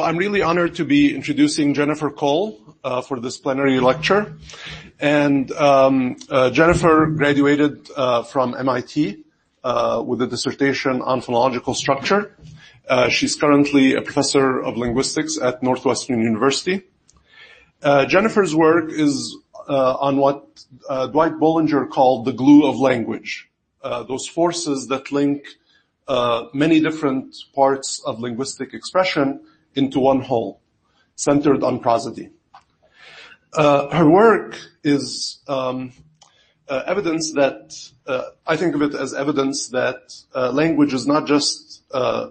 I'm really honored to be introducing Jennifer Cole uh, for this plenary lecture. And um, uh, Jennifer graduated uh, from MIT with a dissertation on phonological structure. She's currently a professor of linguistics at Northwestern University. Jennifer's work is on what Dwight Bolinger called the glue of language. Those forces that link many different parts of linguistic expression into one whole, centered on prosody. Uh, her work is um, uh, evidence that uh, I think of it as evidence that language is not just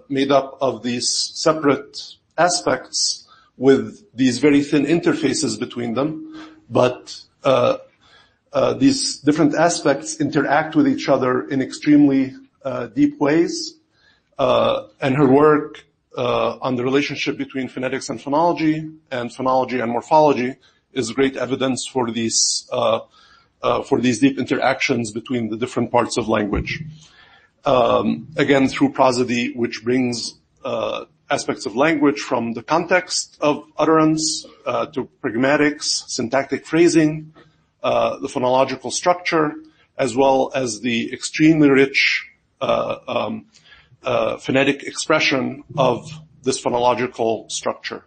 made up of these separate aspects with these very thin interfaces between them, but these different aspects interact with each other in extremely deep ways. And her work Uh, on the relationship between phonetics and phonology, and phonology and morphology, is great evidence for these uh, uh, for these deep interactions between the different parts of language. Um, again, through prosody, which brings aspects of language from the context of utterance to pragmatics, syntactic phrasing, the phonological structure, as well as the extremely rich um, phonetic expression of this phonological structure.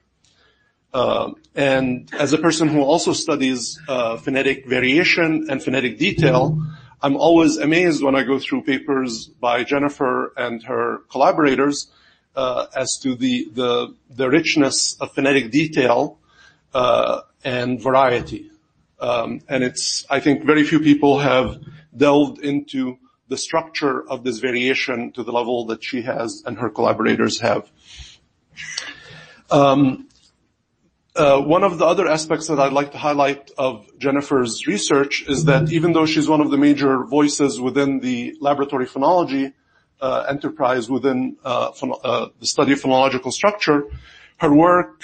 Uh, and as a person who also studies phonetic variation and phonetic detail, I'm always amazed when I go through papers by Jennifer and her collaborators as to the the richness of phonetic detail and variety. Um, and it's I think very few people have delved into the structure of this variation to the level that she has and her collaborators have. Um, uh, one of the other aspects that I'd like to highlight of Jennifer's research is that even though she's one of the major voices within the laboratory phonology uh, enterprise within uh, the study of phonological structure, her work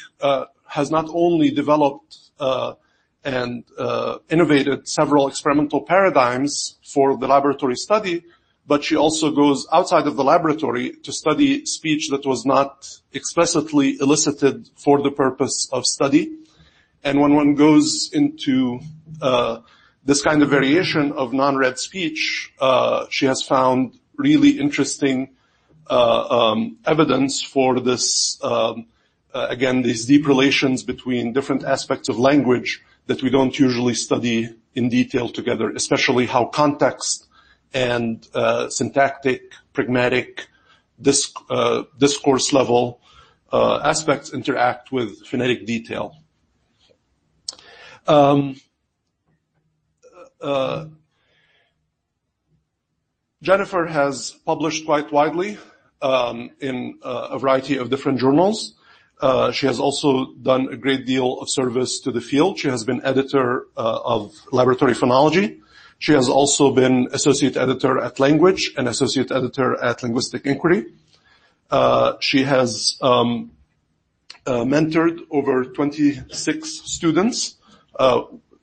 has not only developed and uh, innovated several experimental paradigms for the laboratory study, but she also goes outside of the laboratory to study speech that was not explicitly elicited for the purpose of study. And when one goes into uh, this kind of variation of non-read speech, uh, she has found really interesting um, evidence for this, um, again, these deep relations between different aspects of language that we don't usually study in detail together, especially how context and uh, syntactic, pragmatic, uh, discourse level uh, aspects interact with phonetic detail. Um, Jennifer has published quite widely um, in a variety of different journals. Uh, she has also done a great deal of service to the field. She has been editor uh, of Laboratory Phonology. She has also been associate editor at Language and associate editor at Linguistic Inquiry. Uh, she has um, mentored over 26 students,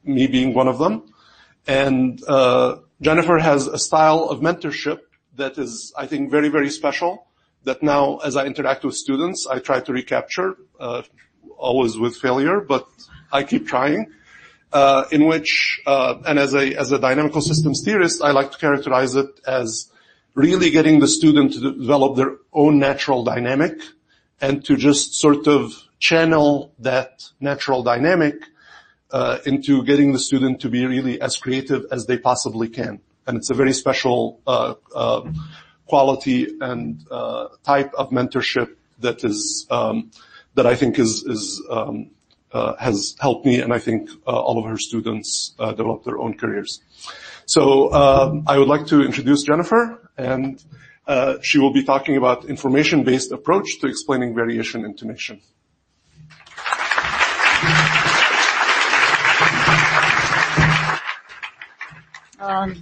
me being one of them. And Jennifer has a style of mentorship that is, I think, very, very special, that now, as I interact with students, I try to recapture, always with failure, but I keep trying. Uh, in which, uh, and as a as a dynamical systems theorist, I like to characterize it as really getting the student to develop their own natural dynamic and to just sort of channel that natural dynamic into getting the student to be really as creative as they possibly can. And it's a very special quality and type of mentorship that is um, that I think is is um, uh, has helped me, and I think all of her students develop their own careers. So um, I would like to introduce Jennifer, and she will be talking about information-based approach to explaining variation in intonation.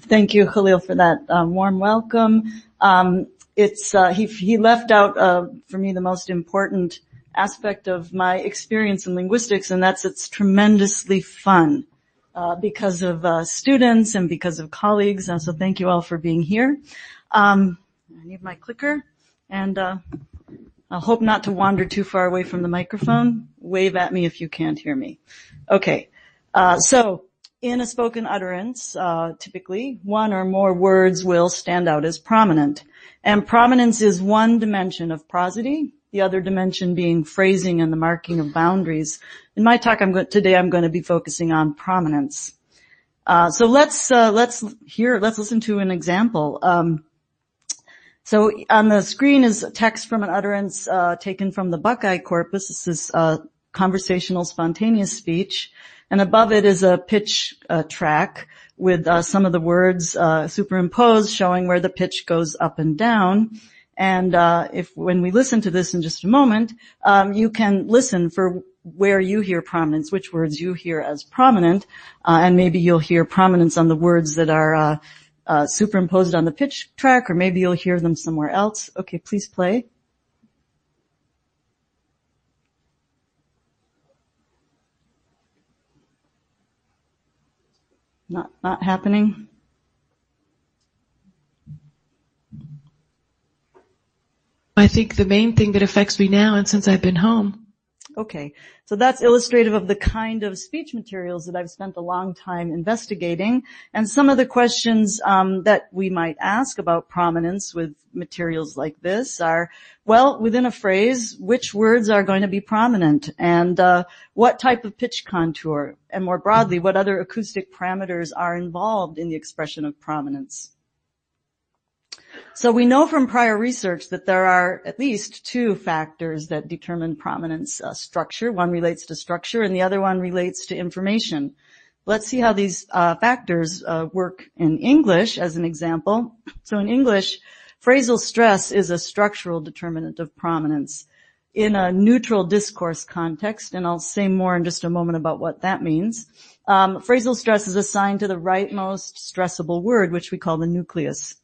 Thank you, Khalil, for that warm welcome. Um, it's uh, he he left out, uh, for me, the most important aspect of my experience in linguistics, and that's it's tremendously fun uh, because of students and because of colleagues. And so thank you all for being here. Um, I need my clicker, and I hope not to wander too far away from the microphone. Wave at me if you can't hear me. Okay. Uh, so, in a spoken utterance, uh, typically, one or more words will stand out as prominent. And prominence is one dimension of prosody, the other dimension being phrasing and the marking of boundaries. In my talk I'm go- today, I'm going to be focusing on prominence. Uh, so let's uh, let's hear let's listen to an example. Um, so on the screen is text from an utterance uh, taken from the Buckeye corpus. This is uh, conversational spontaneous speech, and above it is a pitch uh, track with uh, some of the words superimposed, showing where the pitch goes up and down. And if when we listen to this in just a moment, um, you can listen for where you hear prominence, which words you hear as prominent, uh, and maybe you'll hear prominence on the words that are uh, uh, superimposed on the pitch track, or maybe you'll hear them somewhere else. Okay, please play. Not, not happening. I think the main thing that affects me now, and since I've been home, Okay, so that's illustrative of the kind of speech materials that I've spent a long time investigating, and some of the questions um, that we might ask about prominence with materials like this are, well, within a phrase, which words are going to be prominent, and uh, what type of pitch contour, and more broadly, what other acoustic parameters are involved in the expression of prominence. So we know from prior research that there are at least two factors that determine prominence uh, structure. One relates to structure and the other one relates to information. Let's see how these uh, factors uh, work in English as an example. So in English, phrasal stress is a structural determinant of prominence. In a neutral discourse context, and I'll say more in just a moment about what that means, um, phrasal stress is assigned to the rightmost stressable word, which we call the nucleus.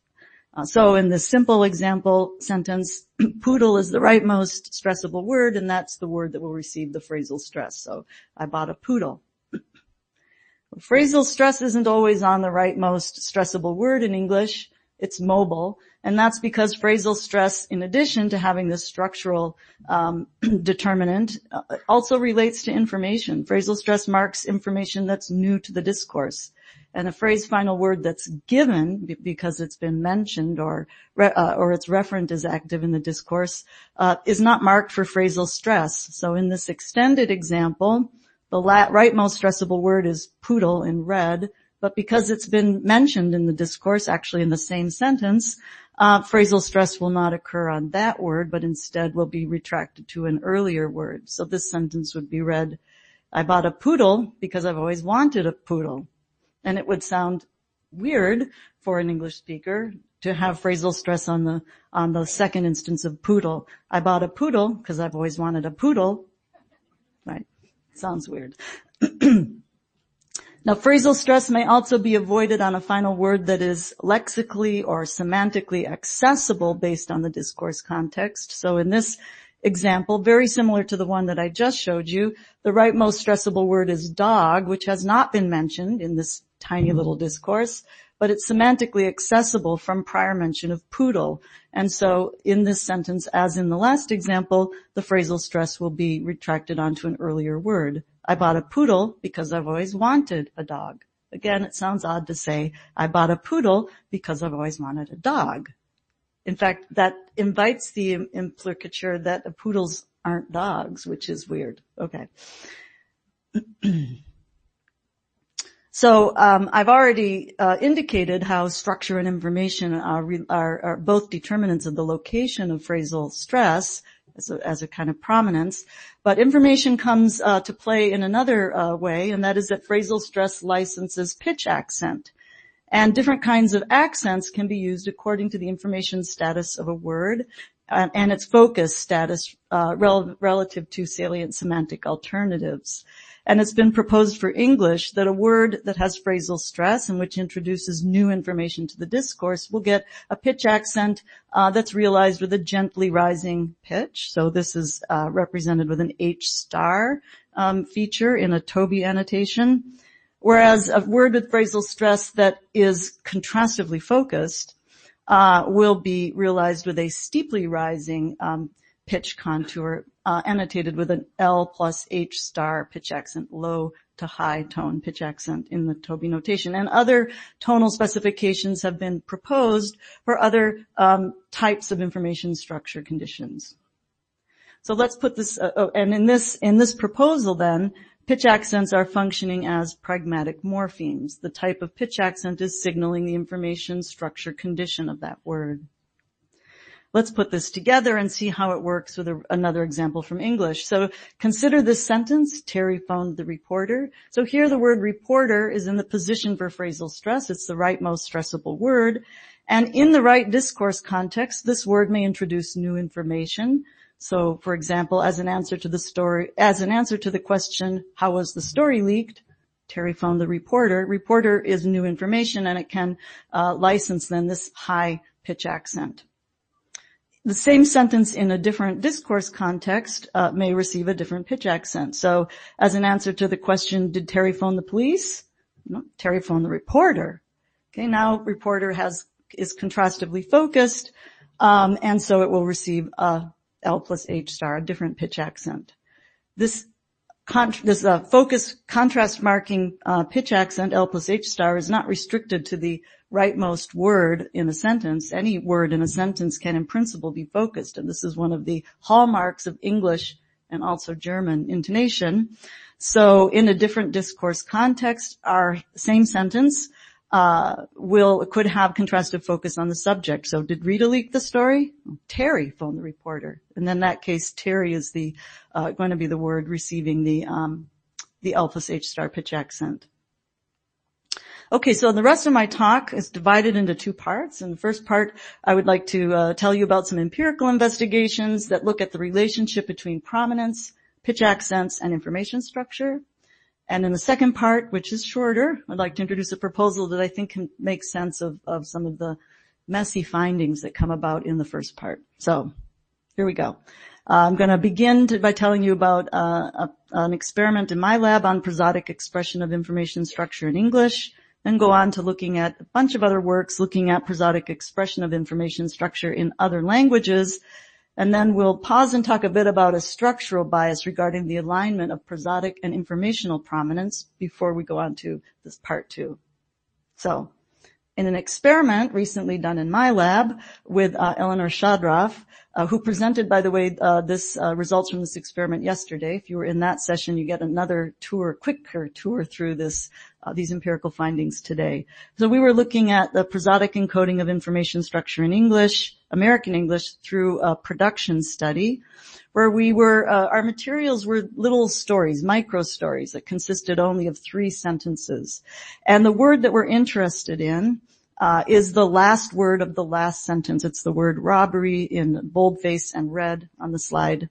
Uh, so in the simple example sentence, poodle is the rightmost stressable word, and that's the word that will receive the phrasal stress. So I bought a poodle. phrasal stress isn't always on the rightmost stressable word in English. It's mobile, and that's because phrasal stress, in addition to having this structural um, determinant, uh, also relates to information. Phrasal stress marks information that's new to the discourse and a phrase final word that's given because it's been mentioned or uh, or its referent is active in the discourse uh, is not marked for phrasal stress. So in this extended example, the la- rightmost stressable word is poodle in red, but because it's been mentioned in the discourse, actually in the same sentence, uh, phrasal stress will not occur on that word, but instead will be retracted to an earlier word. So this sentence would be read, I bought a poodle because I've always wanted a poodle. And it would sound weird for an English speaker to have phrasal stress on the, on the second instance of poodle. I bought a poodle because I've always wanted a poodle. Right. Sounds weird. now phrasal stress may also be avoided on a final word that is lexically or semantically accessible based on the discourse context. So in this example, very similar to the one that I just showed you, the rightmost stressable word is dog, which has not been mentioned in this tiny little discourse, but it's semantically accessible from prior mention of poodle. And so in this sentence, as in the last example, the phrasal stress will be retracted onto an earlier word. I bought a poodle because I've always wanted a dog. Again, it sounds odd to say, I bought a poodle because I've always wanted a dog. In fact, that invites the implicature that poodles aren't dogs, which is weird. Okay. So um, I've already uh, indicated how structure and information are, are, are, both determinants of the location of phrasal stress as a, as a kind of prominence, but information comes uh, to play in another uh, way, and that is that phrasal stress licenses pitch accent. And different kinds of accents can be used according to the information status of a word and, and its focus status uh, rel- relative to salient semantic alternatives. And it's been proposed for English that a word that has phrasal stress and which introduces new information to the discourse will get a pitch accent uh, that's realized with a gently rising pitch. So this is uh, represented with an H star um, feature in a ToBI annotation. Whereas a word with phrasal stress that is contrastively focused uh, will be realized with a steeply rising um, pitch contour, annotated with an L plus H star pitch accent, low to high tone pitch accent in the ToBI notation. And other tonal specifications have been proposed for other um, types of information structure conditions. So let's put this, uh, oh, and in this, in this proposal then, pitch accents are functioning as pragmatic morphemes. The type of pitch accent is signaling the information structure condition of that word. Let's put this together and see how it works with a, another example from English. So consider this sentence, Terry phoned the reporter. So here the word reporter is in the position for phrasal stress. It's the rightmost stressable word. And in the right discourse context, this word may introduce new information. So for example, as an answer to the story, as an answer to the question, how was the story leaked? Terry phoned the reporter. Reporter is new information and it can uh, license then this high pitch accent the same sentence in a different discourse context uh, may receive a different pitch accent. So as an answer to the question, did Terry phone the police? No, Terry phoned the reporter. Okay, now reporter has, is contrastively focused, um, and so it will receive a L plus H star, a different pitch accent. This this uh, focus contrast marking uh, pitch accent L plus H star is not restricted to the rightmost word in a sentence. Any word in a sentence can in principle be focused, and this is one of the hallmarks of English and also German intonation. So in a different discourse context, our same sentence uh, will could have contrastive focus on the subject. So did Rita leak the story? Terry phoned the reporter, and in that case, Terry is the uh, going to be the word receiving the um, the plus H star pitch accent. Okay, so the rest of my talk is divided into two parts. In the first part, I would like to uh, tell you about some empirical investigations that look at the relationship between prominence, pitch accents, and information structure. And in the second part, which is shorter, I'd like to introduce a proposal that I think can make sense of, of some of the messy findings that come about in the first part. So here we go. Uh, I'm going to begin by telling you about uh, a, an experiment in my lab on prosodic expression of information structure in English, then go on to looking at a bunch of other works looking at prosodic expression of information structure in other languages, and then we'll pause and talk a bit about a structural bias regarding the alignment of prosodic and informational prominence before we go on to this part two. So, in an experiment recently done in my lab with uh, Eleanor Chodroff, uh, who presented, by the way, uh, this uh, results from this experiment yesterday. If you were in that session, you get another tour, quicker tour through this these empirical findings today. So we were looking at the prosodic encoding of information structure in English, American English, through a production study where we were, uh, our materials were little stories, micro stories that consisted only of three sentences. And the word that we're interested in uh, is the last word of the last sentence. It's the word robbery in boldface and red on the slide.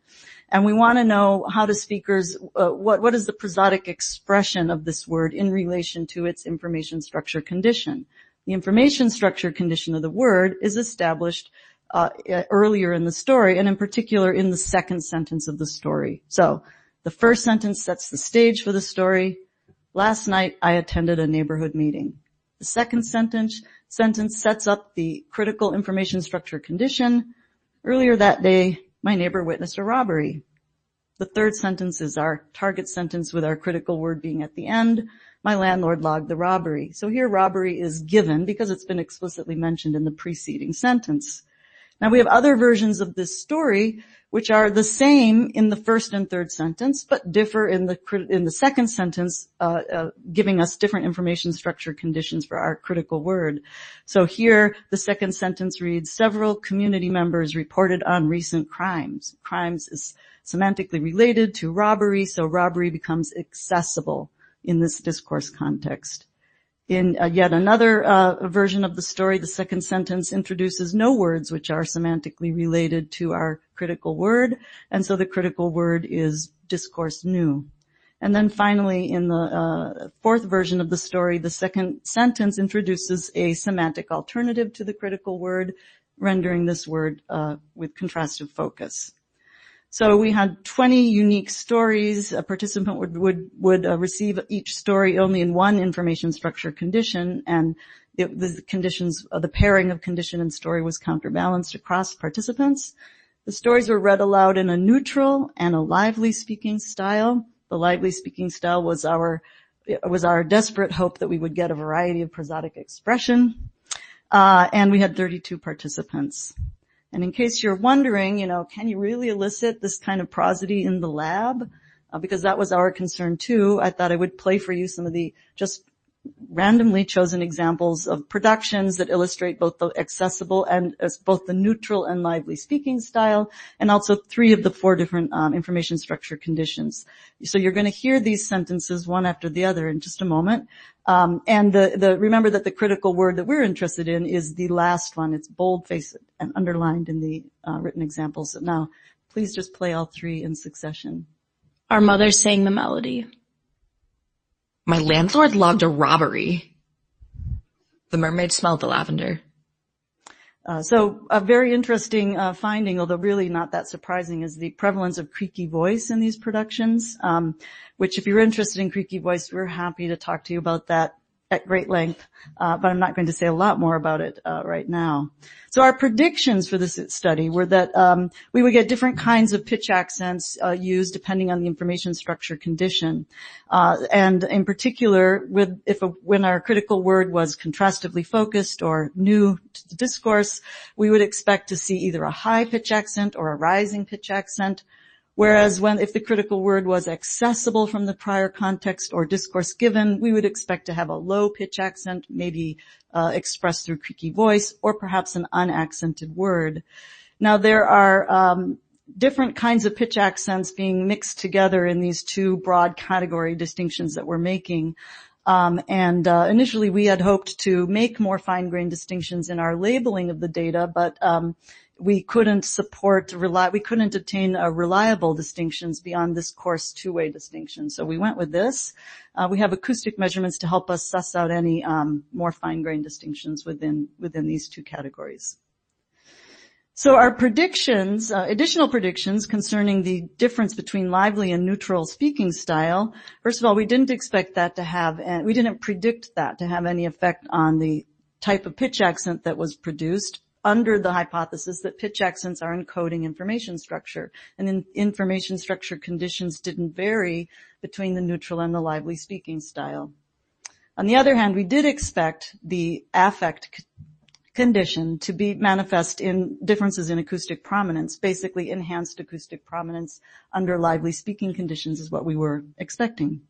And we want to know how do speakers, uh, what, what is the prosodic expression of this word in relation to its information structure condition? The information structure condition of the word is established uh, earlier in the story, and in particular in the second sentence of the story. So, the first sentence sets the stage for the story. Last night I attended a neighborhood meeting. The second sentence, sentence sets up the critical information structure condition. Earlier that day, my neighbor witnessed a robbery. The third sentence is our target sentence with our critical word being at the end. My landlord logged the robbery. So here robbery is given because it's been explicitly mentioned in the preceding sentence. Now we have other versions of this story which are the same in the first and third sentence, but differ in the in the second sentence, uh, uh, giving us different information structure conditions for our critical word. So here, the second sentence reads: Several community members reported on recent crimes. Crimes is semantically related to robbery, so robbery becomes accessible in this discourse context. In uh, yet another uh, version of the story, the second sentence introduces no words which are semantically related to our critical word, and so the critical word is discourse new. And then finally, in the uh, fourth version of the story, the second sentence introduces a semantic alternative to the critical word, rendering this word uh, with contrastive focus. So we had 20 unique stories. A participant would would would uh, receive each story only in one information structure condition, and it, the conditions, uh, the pairing of condition and story was counterbalanced across participants. The stories were read aloud in a neutral and a lively speaking style. The lively speaking style was our was our desperate hope that we would get a variety of prosodic expression. Uh, and we had 32 participants. And in case you're wondering, you know, can you really elicit this kind of prosody in the lab? Uh, because that was our concern too. I thought I would play for you some of the just randomly chosen examples of productions that illustrate both the accessible and as both the neutral and lively speaking style, and also three of the four different um, information structure conditions. So you're going to hear these sentences one after the other in just a moment. Um, and the, the remember that the critical word that we're interested in is the last one. It's bold-faced and underlined in the uh, written examples. Now, please just play all three in succession. Our mother sang the melody. My landlord logged a robbery. The mermaid smelled the lavender. Uh, so a very interesting uh, finding, although really not that surprising, is the prevalence of creaky voice in these productions. Um, which, if you're interested in creaky voice, we're happy to talk to you about that at great length, uh, but I'm not going to say a lot more about it uh, right now. So our predictions for this study were that um, we would get different kinds of pitch accents uh, used depending on the information structure condition, uh, and in particular, with if a, when our critical word was contrastively focused or new to the discourse, we would expect to see either a high pitch accent or a rising pitch accent Whereas when, if the critical word was accessible from the prior context or discourse given, we would expect to have a low pitch accent, maybe uh, expressed through creaky voice, or perhaps an unaccented word. Now there are um, different kinds of pitch accents being mixed together in these two broad category distinctions that we're making. Um, and uh, initially, we had hoped to make more fine-grained distinctions in our labeling of the data, but um, we couldn't support rely, we couldn't obtain uh, reliable distinctions beyond this coarse two-way distinction. So we went with this. Uh, we have acoustic measurements to help us suss out any um, more fine-grained distinctions within within these two categories. So our predictions, uh, additional predictions concerning the difference between lively and neutral speaking style. First of all, we didn't expect that to have, we didn't predict that to have any effect on the type of pitch accent that was produced under the hypothesis that pitch accents are encoding information structure. And in information structure conditions didn't vary between the neutral and the lively speaking style. On the other hand, we did expect the affect condition to be manifest in differences in acoustic prominence, basically enhanced acoustic prominence under lively speaking conditions is what we were expecting.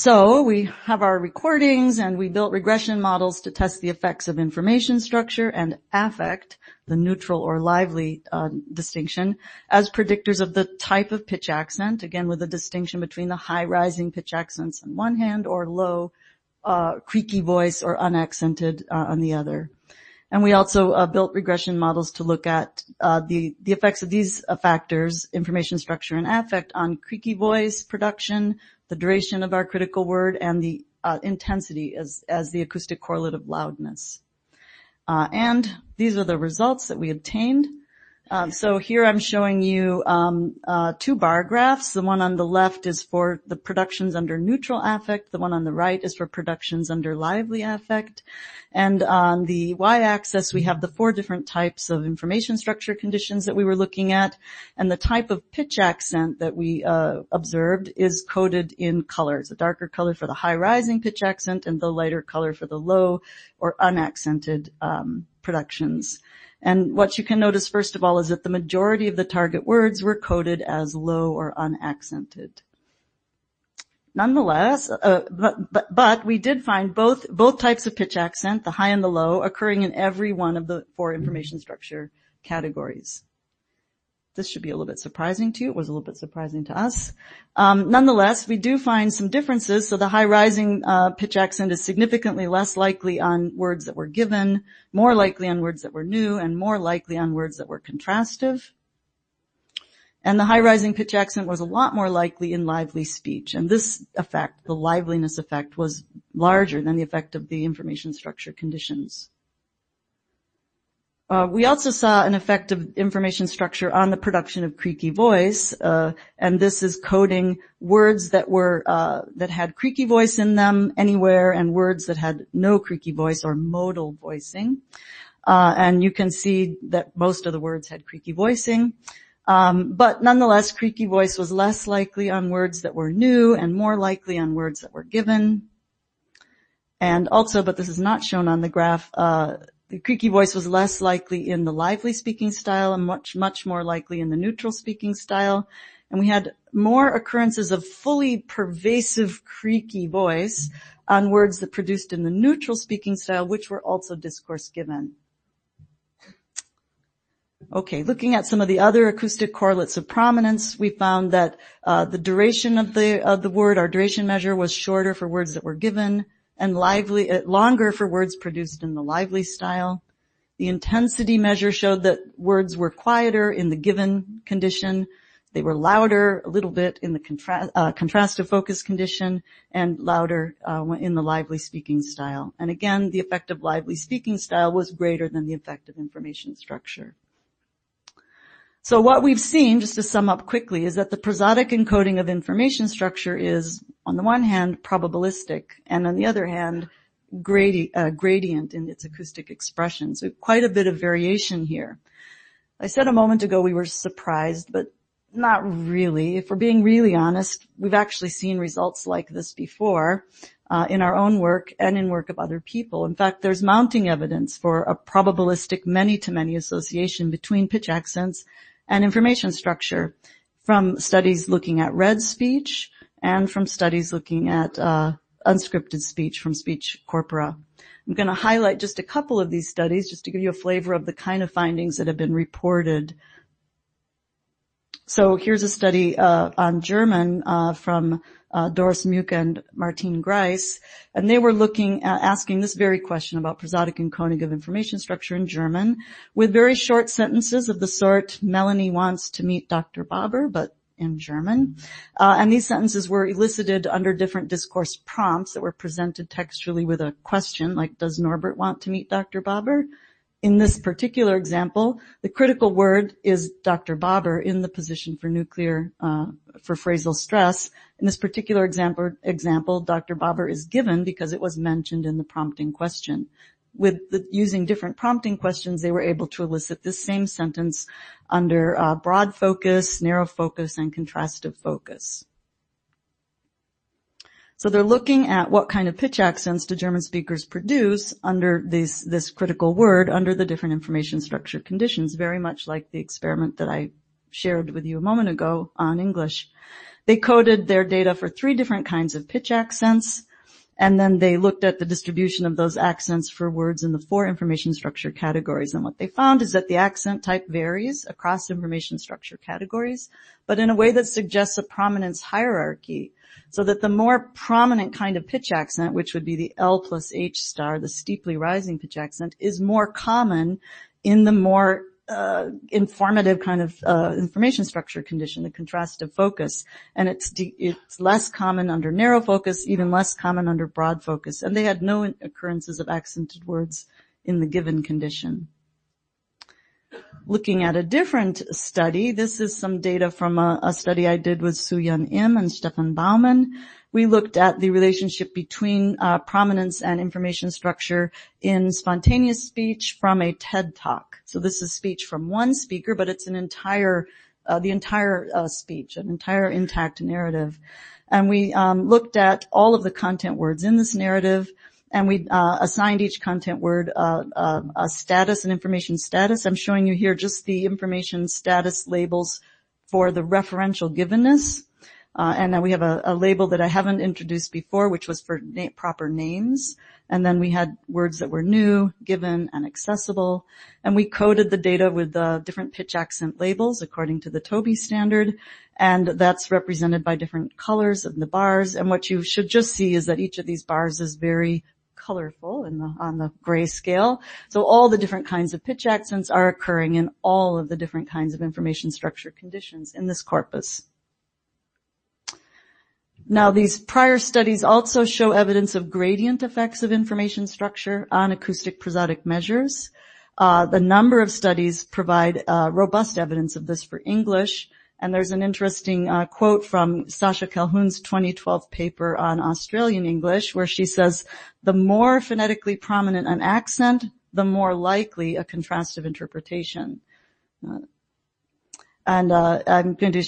So we have our recordings and we built regression models to test the effects of information structure and affect, the neutral or lively uh, distinction, as predictors of the type of pitch accent, again with a distinction between the high rising pitch accents on one hand or low uh, creaky voice or unaccented uh, on the other. And we also uh, built regression models to look at uh, the, the effects of these uh, factors, information structure and affect, on creaky voice production, the duration of our critical word, and the uh, intensity as, as the acoustic correlate of loudness. Uh, and these are the results that we obtained. Um, so here I'm showing you um, uh, two bar graphs. The one on the left is for the productions under neutral affect. The one on the right is for productions under lively affect. And on the y-axis, we have the four different types of information structure conditions that we were looking at. And the type of pitch accent that we uh, observed is coded in colors. A darker color for the high rising pitch accent and the lighter color for the low or unaccented um, productions. And what you can notice first of all is that the majority of the target words were coded as low or unaccented. Nonetheless, uh, but, but, but, we did find both, both types of pitch accent, the high and the low, occurring in every one of the four information structure categories. This should be a little bit surprising to you. It was a little bit surprising to us. Um, nonetheless, we do find some differences. So the high rising uh, pitch accent is significantly less likely on words that were given, more likely on words that were new, and more likely on words that were contrastive. And the high rising pitch accent was a lot more likely in lively speech. And this effect, the liveliness effect, was larger than the effect of the information structure conditions. Uh, we also saw an effect of information structure on the production of creaky voice, uh, and this is coding words that were uh, that had creaky voice in them anywhere, and words that had no creaky voice or modal voicing. And you can see that most of the words had creaky voicing. Um, but nonetheless, creaky voice was less likely on words that were new and more likely on words that were given. And also, but this is not shown on the graph, the creaky voice was less likely in the lively speaking style and much, much more likely in the neutral speaking style. And we had more occurrences of fully pervasive creaky voice on words that produced in the neutral speaking style, which were also discourse given. Okay, looking at some of the other acoustic correlates of prominence, we found that uh, the duration of the of the word, our duration measure, was shorter for words that were given and lively, uh, longer for words produced in the lively style. The intensity measure showed that words were quieter in the given condition. They were louder a little bit in the contra- uh, contrastive focus condition and louder uh, in the lively speaking style. And again, the effect of lively speaking style was greater than the effect of information structure. So what we've seen, just to sum up quickly, is that the prosodic encoding of information structure is, on the one hand, probabilistic, and on the other hand, gradi- uh, gradient in its acoustic expression. So quite a bit of variation here. I said a moment ago we were surprised, but not really. If we're being really honest, we've actually seen results like this before uh, in our own work and in work of other people. In fact, there's mounting evidence for a probabilistic many-to-many association between pitch accents and information structure from studies looking at read speech and from studies looking at uh, unscripted speech from speech corpora. I'm going to highlight just a couple of these studies just to give you a flavor of the kind of findings that have been reported. So here's a study uh, on German uh, from uh, Doris Mücke and Martine Grice, and they were looking at asking this very question about prosodic and encoding of information structure in German with very short sentences of the sort, Melanie wants to meet Dr. Bobber, but in German. Uh, and these sentences were elicited under different discourse prompts that were presented textually with a question like, does Norbert want to meet Dr. Bobber? In this particular example, the critical word is Dr. Bobber in the position for nuclear, uh, for phrasal stress. In this particular example, example, Dr. Bobber is given because it was mentioned in the prompting question. With the, using different prompting questions, they were able to elicit this same sentence under uh, broad focus, narrow focus, and contrastive focus. So they're looking at what kind of pitch accents do German speakers produce under this, this critical word under the different information structure conditions, very much like the experiment that I shared with you a moment ago on English. They coded their data for three different kinds of pitch accents, and then they looked at the distribution of those accents for words in the four information structure categories. And what they found is that the accent type varies across information structure categories, but in a way that suggests a prominence hierarchy so that the more prominent kind of pitch accent, which would be the L plus H star, the steeply rising pitch accent, is more common in the more uh, informative kind of uh, information structure condition, the contrastive focus, and it's de- it's less common under narrow focus, even less common under broad focus, and they had no occurrences of accented words in the given condition looking at a different study. This is some data from a, a study I did with Suyeon Im and Stefan Baumann. We looked at the relationship between uh, prominence and information structure in spontaneous speech from a TED talk. So this is speech from one speaker, but it's an entire, uh, the entire uh, speech, an entire intact narrative. And we um, looked at all of the content words in this narrative and we uh, assigned each content word uh, uh, a status, an information status. I'm showing you here just the information status labels for the referential givenness. Uh, and then we have a, a, label that I haven't introduced before, which was for na- proper names. And then we had words that were new, given, and accessible. And we coded the data with uh, different pitch accent labels according to the ToBI standard. And that's represented by different colors of the bars. And what you should just see is that each of these bars is very colorful in the, on the gray scale. So all the different kinds of pitch accents are occurring in all of the different kinds of information structure conditions in this corpus. Now these prior studies also show evidence of gradient effects of information structure on acoustic prosodic measures. Uh, the number of studies provide uh, robust evidence of this for English, and there's an interesting uh, quote from Sasha Calhoun's 2012 paper on Australian English where she says, the more phonetically prominent an accent, the more likely a contrastive interpretation. Uh, and uh, I'm going to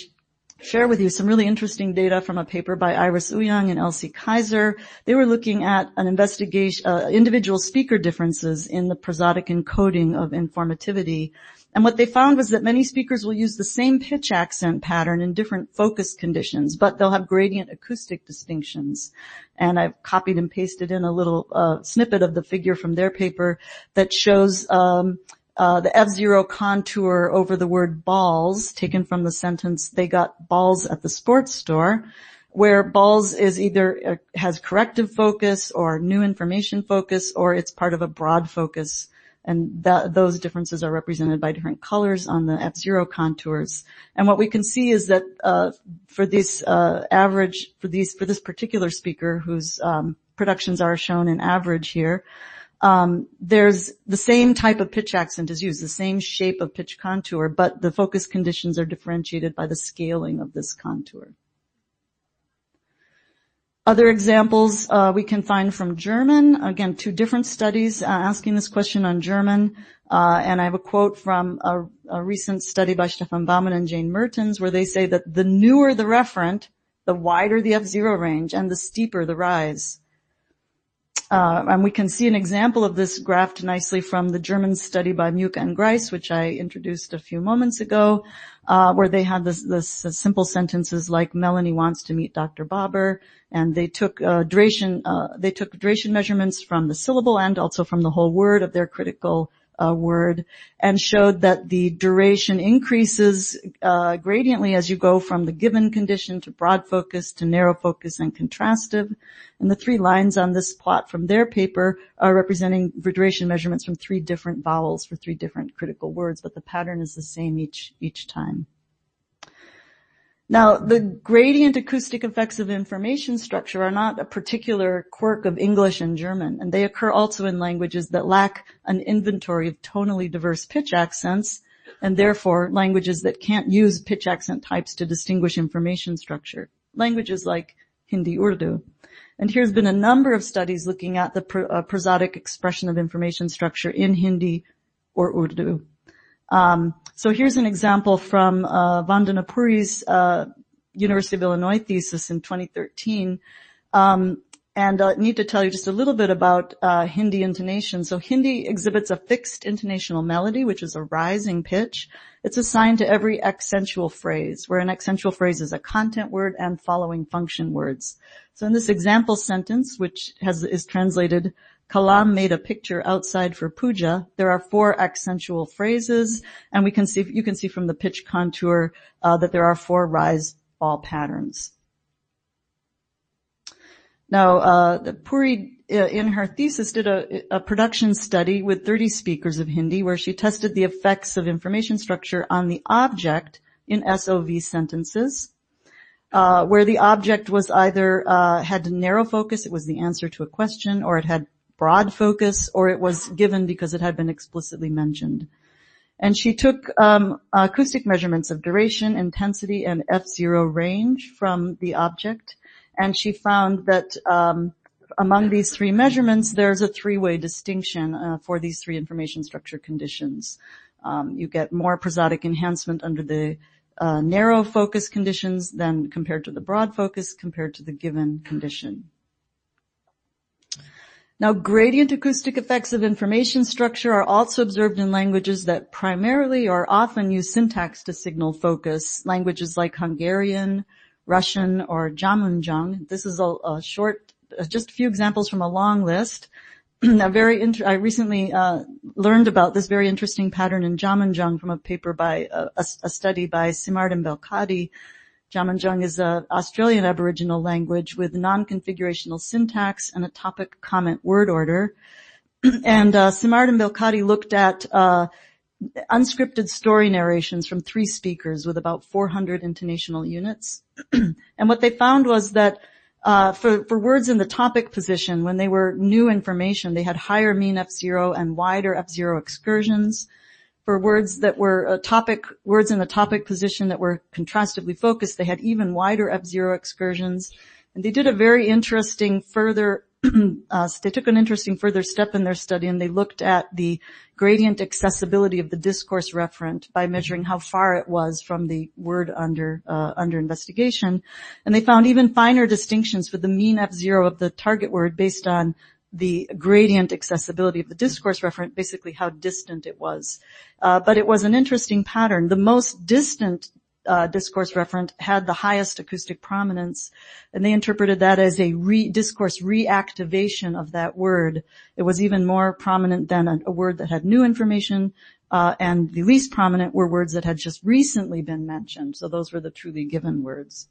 share with you some really interesting data from a paper by Iris Ouyang and Elsi Kaiser. They were looking at an investigation, uh, individual speaker differences in the prosodic encoding of informativity. And what they found was that many speakers will use the same pitch accent pattern in different focus conditions, but they'll have gradient acoustic distinctions. And I've copied and pasted in a little uh, snippet of the figure from their paper that shows um, uh, the F-zero contour over the word balls, taken from the sentence, they got balls at the sports store, where balls is either, uh, has corrective focus or new information focus, or it's part of a broad focus. And that, those differences are represented by different colors on the F-zero contours. And what we can see is that, uh, for this, uh, average, for these, for this particular speaker whose, um, productions are shown in average here, um, there's the same type of pitch accent is used, the same shape of pitch contour, but the focus conditions are differentiated by the scaling of this contour. Other examples uh, we can find from German. Again, two different studies uh, asking this question on German. Uh, and I have a quote from a, a, recent study by Stefan Baumann and Jane Mertens where they say that the newer the referent, the wider the F-zero range and the steeper the rise. Uh, and we can see an example of this graphed nicely from the German study by Mücke and Grice, which I introduced a few moments ago, uh, where they had this, this simple sentences like Melanie wants to meet Dr. Bobber, and they took uh, they took duration measurements from the syllable and also from the whole word of their critical word and showed that the duration increases uh, gradiently as you go from the given condition to broad focus to narrow focus and contrastive. And the three lines on this plot from their paper are representing duration measurements from three different vowels for three different critical words, but the pattern is the same each, each time. Now, the gradient acoustic effects of information structure are not a particular quirk of English and German, and they occur also in languages that lack an inventory of tonally diverse pitch accents, and therefore languages that can't use pitch accent types to distinguish information structure. Languages like Hindi Urdu. And here's been a number of studies looking at the uh, prosodic expression of information structure in Hindi or Urdu. Um, so here's an example from uh, Vandana Puri's uh, University of Illinois thesis in 2013. Um, and I uh, need to tell you just a little bit about uh, Hindi intonation. So Hindi exhibits a fixed intonational melody, which is a rising pitch. It's assigned to every accentual phrase, where an accentual phrase is a content word and following function words. So in this example sentence, which has, is translated Kalam made a picture outside for puja. There are four accentual phrases, and we can see, you can see from the pitch contour uh, that there are four rise ball patterns. Now, uh, Puri uh, in her thesis did a, a, production study with 30 speakers of Hindi where she tested the effects of information structure on the object in SOV sentences. Uh, where the object was either uh, had narrow focus, it was the answer to a question, or it had broad focus or it was given because it had been explicitly mentioned. And she took um, acoustic measurements of duration, intensity, and F-zero range from the object, and she found that um, among these three measurements, there's a three-way distinction uh, for these three information structure conditions. Um, you get more prosodic enhancement under the uh, narrow focus conditions than compared to the broad focus compared to the given condition. Now, gradient acoustic effects of information structure are also observed in languages that primarily or often use syntax to signal focus, languages like Hungarian, Russian, or Jaminjung. This is a, a short, uh, just a few examples from a long list. a very inter- I recently uh, learned about this very interesting pattern in Jaminjung from a paper by uh, a, a study by Simard and Belkadi, Jaminjung is an Australian Aboriginal language with non-configurational syntax and a topic comment word order. and uh, and Belkadi looked at uh, unscripted story narrations from three speakers with about 400 intonational units. and what they found was that uh, for, for words in the topic position, when they were new information, they had higher mean F0 and wider F0 excursions for words that were uh, topic, words in the topic position that were contrastively focused, they had even wider F-zero excursions. And they did a very interesting further uh, they took an interesting further step in their study and they looked at the gradient accessibility of the discourse referent by measuring how far it was from the word under, uh, under investigation. And they found even finer distinctions for the mean F0 of the target word based on the gradient accessibility of the discourse referent, basically how distant it was. Uh, but it was an interesting pattern. The most distant uh, discourse referent had the highest acoustic prominence, and they interpreted that as a re- discourse reactivation of that word. It was even more prominent than a, a word that had new information, uh, and the least prominent were words that had just recently been mentioned. So those were the truly given words.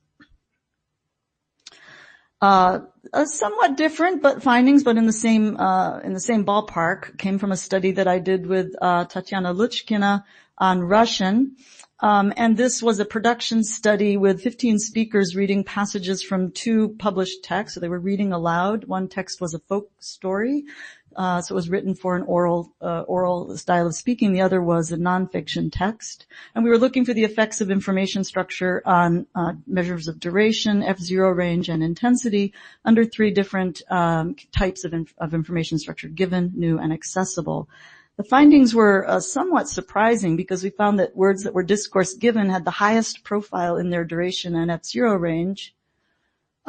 Uh, somewhat different, but findings, but in the same uh, in the same ballpark, came from a study that I did with uh, Tatiana Luchkina on Russian. Um, and this was a production study with 15 speakers reading passages from two published texts. So they were reading aloud. One text was a folk story, uh, so it was written for an oral uh, oral style of speaking. The other was a nonfiction text, and we were looking for the effects of information structure on uh, measures of duration, F0 range, and intensity under three different um, types of, inf- of information structure: given, new, and accessible. The findings were uh, somewhat surprising because we found that words that were discourse given had the highest profile in their duration and F0 range.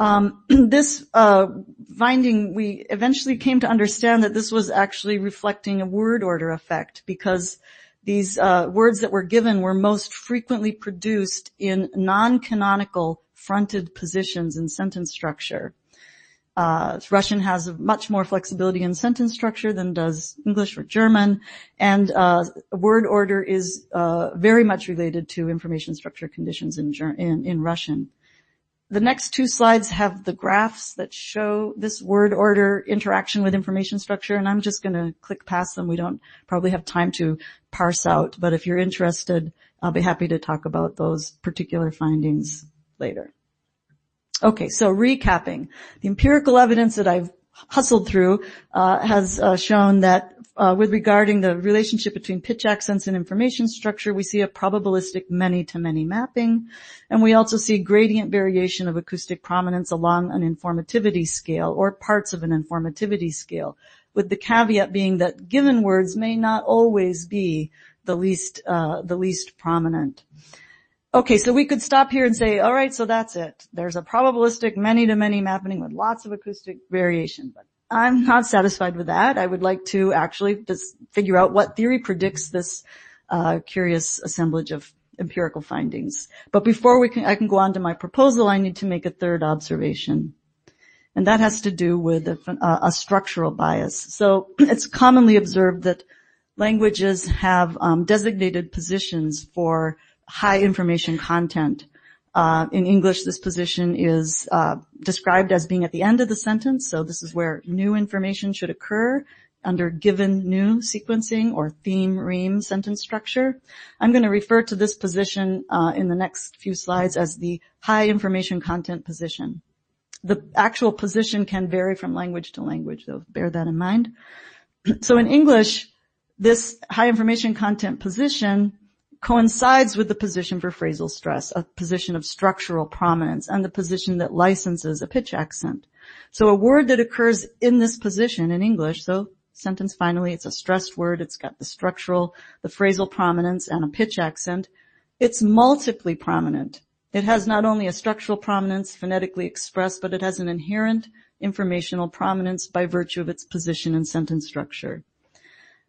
Um, this uh, finding, we eventually came to understand that this was actually reflecting a word order effect because these uh, words that were given were most frequently produced in non-canonical fronted positions in sentence structure. Uh, Russian has much more flexibility in sentence structure than does English or German, and uh, word order is uh, very much related to information structure conditions in, in, in Russian. The next two slides have the graphs that show this word order interaction with information structure, and I'm just going to click past them. We don't probably have time to parse out, but if you're interested, I'll be happy to talk about those particular findings later. Okay, so recapping. The empirical evidence that I've hustled through uh, has uh, shown that uh, with regarding the relationship between pitch accents and information structure, we see a probabilistic many-to-many mapping, and we also see gradient variation of acoustic prominence along an informativity scale or parts of an informativity scale, with the caveat being that given words may not always be the least uh, the least prominent. Okay, so we could stop here and say, all right, so that's it. There's a probabilistic many-to-many mapping with lots of acoustic variation, but I'm not satisfied with that. I would like to actually just figure out what theory predicts this uh, curious assemblage of empirical findings. But before we can, I can go on to my proposal, I need to make a third observation. And that has to do with a, uh, a structural bias. So it's commonly observed that languages have um, designated positions for high information content. Uh, in English, this position is uh, described as being at the end of the sentence, so this is where new information should occur under given new sequencing or theme rheme sentence structure. I'm going to refer to this position uh, in the next few slides as the high information content position. The actual position can vary from language to language, though bear that in mind. So in English, this high information content position coincides with the position for phrasal stress, a position of structural prominence, and the position that licenses a pitch accent. So a word that occurs in this position in English, so sentence finally, it's a stressed word, it's got the structural, the phrasal prominence, and a pitch accent. It's multiply prominent. It has not only a structural prominence phonetically expressed, but it has an inherent informational prominence by virtue of its position and sentence structure.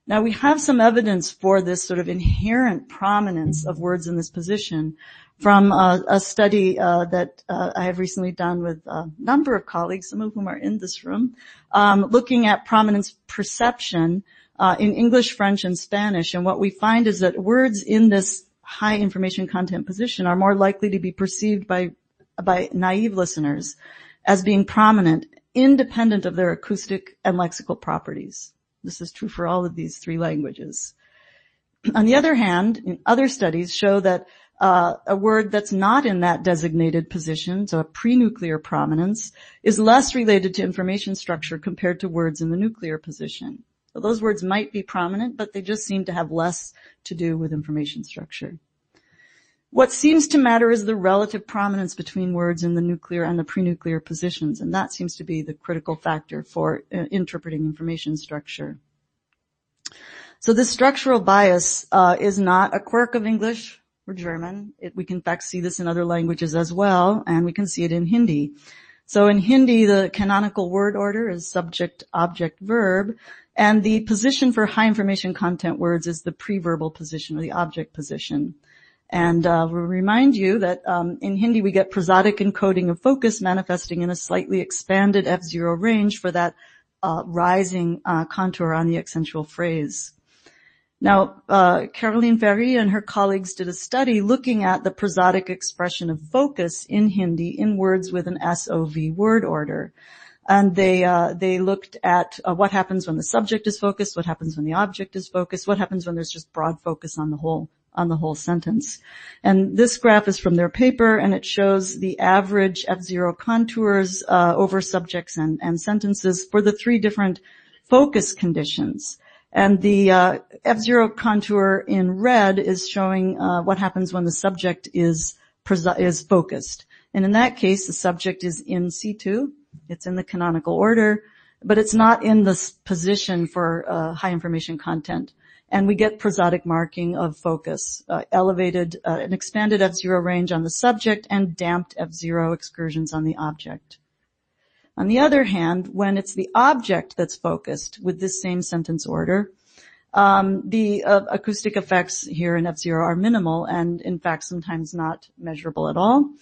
Now we have some evidence for this sort of inherent prominence of words in this position from a, a study uh, that uh, I have recently done with a number of colleagues, some of whom are in this room, um, looking at prominence perception uh, in English, French, and Spanish. And what we find is that words in this high information content position are more likely to be perceived by by naive listeners as being prominent, independent of their acoustic and lexical properties. This is true for all of these three languages. On the other hand, other studies show that uh, a word that's not in that designated position, so a pre-nuclear prominence, is less related to information structure compared to words in the nuclear position. So those words might be prominent, but they just seem to have less to do with information structure. What seems to matter is the relative prominence between words in the nuclear and the pre-nuclear positions, and that seems to be the critical factor for uh, interpreting information structure. So this structural bias uh, is not a quirk of English or German. It, we can in fact see this in other languages as well, and we can see it in Hindi. So in Hindi, the canonical word order is subject, object, verb, and the position for high information content words is the pre-verbal position or the object position. And uh, we'll remind you that um, in Hindi we get prosodic encoding of focus manifesting in a slightly expanded F0 range for that uh, rising uh, contour on the accentual phrase. Now, uh, Caroline Féry and her colleagues did a study looking at the prosodic expression of focus in Hindi in words with an SOV word order. And they, uh, they looked at uh, what happens when the subject is focused, what happens when the object is focused, what happens when there's just broad focus on the whole on the whole sentence. And this graph is from their paper and it shows the average F0 contours uh, over subjects and, and, sentences for the three different focus conditions. And the uh, F0 contour in red is showing uh, what happens when the subject is, is focused. And in that case, the subject is in situ. It's in the canonical order, but it's not in this position for uh, high information content and we get prosodic marking of focus, uh, elevated, uh, an expanded F0 range on the subject and damped F0 excursions on the object. On the other hand, when it's the object that's focused with this same sentence order, um, the uh, acoustic effects here in F0 are minimal and in fact sometimes not measurable at all.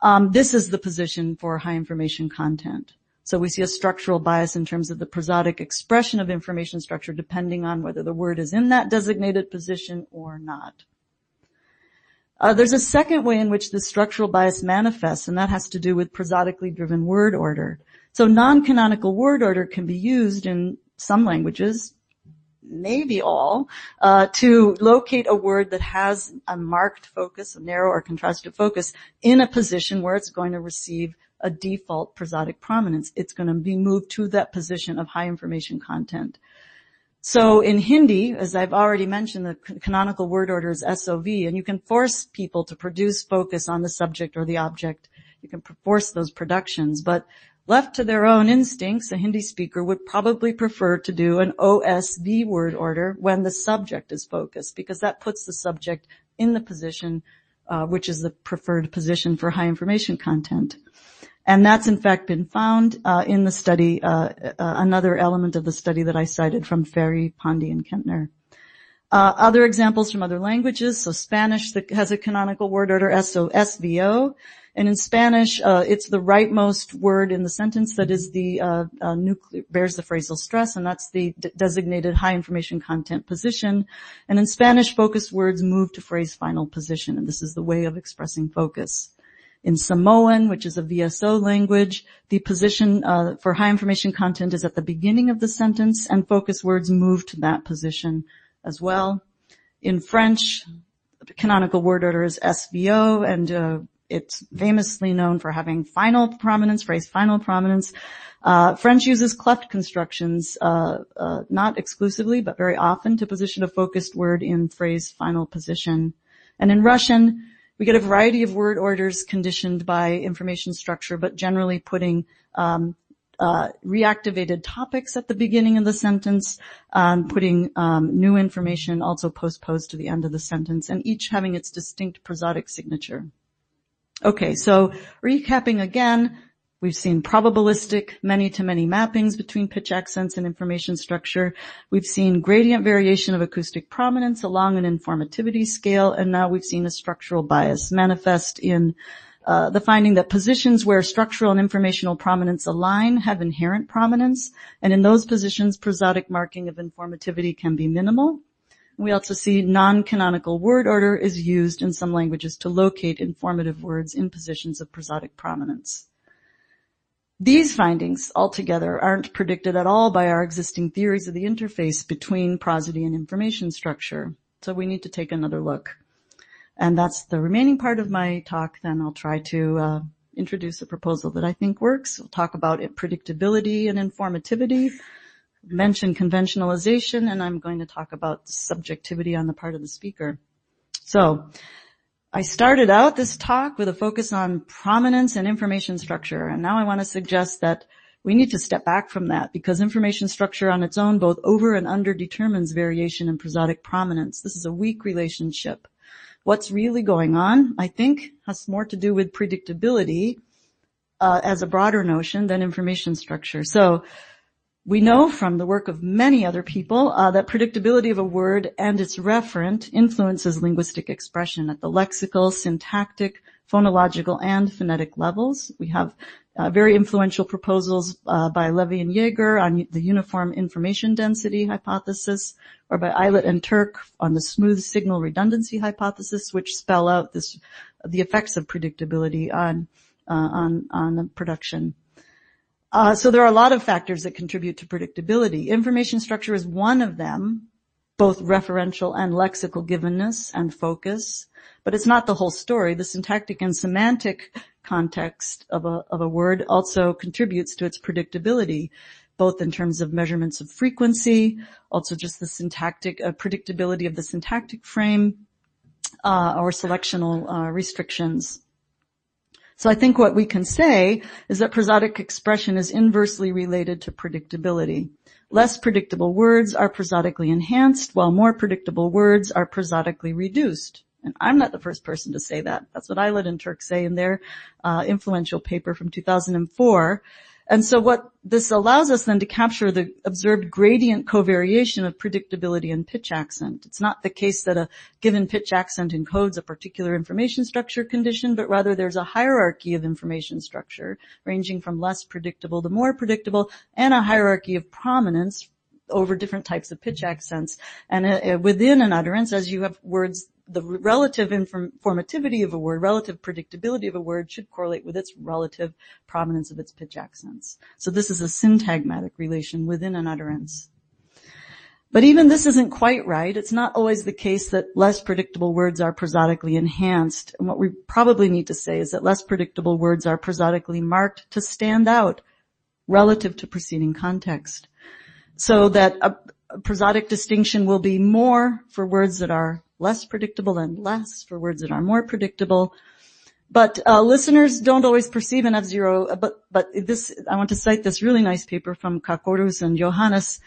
Um, this is the position for high information content. So we see a structural bias in terms of the prosodic expression of information structure depending on whether the word is in that designated position or not. Uh, there's a second way in which this structural bias manifests, and that has to do with prosodically driven word order. So non-canonical word order can be used in some languages, maybe all, uh, to locate a word that has a marked focus, a narrow or contrasted focus, in a position where it's going to receive a default prosodic prominence. It's going to be moved to that position of high information content. So in Hindi, as I've already mentioned, the canonical word order is SOV, and you can force people to produce focus on the subject or the object. You can force those productions, but left to their own instincts, a Hindi speaker would probably prefer to do an OSV word order when the subject is focused, because that puts the subject in the position uh, which is the preferred position for high information content. And that's in fact been found uh, in the study, uh, uh, another element of the study that I cited from Féry, Pandey, and Kentner. Uh, other examples from other languages, so Spanish has a canonical word order, SO, SVO, and in Spanish, uh, it's the rightmost word in the sentence that is the uh, nuclear, bears the phrasal stress, and that's the designated high information content position. And in Spanish, focused words move to phrase final position, and this is the way of expressing focus. In Samoan, which is a VSO language, the position uh, for high information content is at the beginning of the sentence and focus words move to that position as well. In French, canonical word order is SVO and uh, it's famously known for having final prominence, phrase final prominence. Uh, French uses cleft constructions, uh, uh, not exclusively, but very often to position a focused word in phrase final position. And in Russian, we get a variety of word orders conditioned by information structure, but generally putting um, uh, reactivated topics at the beginning of the sentence, um, putting um, new information also postposed to the end of the sentence, and each having its distinct prosodic signature. Okay, so recapping again, We've seen probabilistic many-to-many mappings between pitch accents and information structure. We've seen gradient variation of acoustic prominence along an informativity scale, and now we've seen a structural bias manifest in uh, the finding that positions where structural and informational prominence align have inherent prominence, and in those positions, prosodic marking of informativity can be minimal. We also see non-canonical word order is used in some languages to locate informative words in positions of prosodic prominence. These findings altogether aren't predicted at all by our existing theories of the interface between prosody and information structure. So we need to take another look. And that's the remaining part of my talk. Then I'll try to uh, introduce a proposal that I think works. We'll talk about it, predictability and informativity, mention conventionalization, and I'm going to talk about subjectivity on the part of the speaker. So I started out this talk with a focus on prominence and information structure, and now I want to suggest that we need to step back from that because information structure on its own both over and under determines variation in prosodic prominence. This is a weak relationship. What's really going on, I think, has more to do with predictability uh, as a broader notion than information structure. So we know from the work of many other people uh, that predictability of a word and its referent influences linguistic expression at the lexical, syntactic, phonological, and phonetic levels. We have uh, very influential proposals uh, by Levy and Jaeger on the uniform information density hypothesis, or by Aylett and Turk on the smooth signal redundancy hypothesis, which spell out this the effects of predictability on uh, on on production. Uh, so there are a lot of factors that contribute to predictability. Information structure is one of them, both referential and lexical givenness and focus, but it's not the whole story. The syntactic and semantic context of a, of a word also contributes to its predictability, both in terms of measurements of frequency, also just the syntactic uh, predictability of the syntactic frame, uh, or selectional uh, restrictions. So I think what we can say is that prosodic expression is inversely related to predictability. Less predictable words are prosodically enhanced, while more predictable words are prosodically reduced. And I'm not the first person to say that. That's what Aylett and Turk say in their uh, influential paper from 2004. And so what this allows us then to capture the observed gradient covariation of predictability and pitch accent. It's not the case that a given pitch accent encodes a particular information structure condition, but rather there's a hierarchy of information structure ranging from less predictable to more predictable and a hierarchy of prominence over different types of pitch accents. And uh, within an utterance, as you have words the relative informativity of a word, relative predictability of a word should correlate with its relative prominence of its pitch accents. So this is a syntagmatic relation within an utterance. But even this isn't quite right. It's not always the case that less predictable words are prosodically enhanced. And what we probably need to say is that less predictable words are prosodically marked to stand out relative to preceding context. So that a, a prosodic distinction will be more for words that are less predictable and less for words that are more predictable. But uh, listeners don't always perceive an F0, uh, but, but this, I want to cite this really nice paper from Kakouros and Johannes,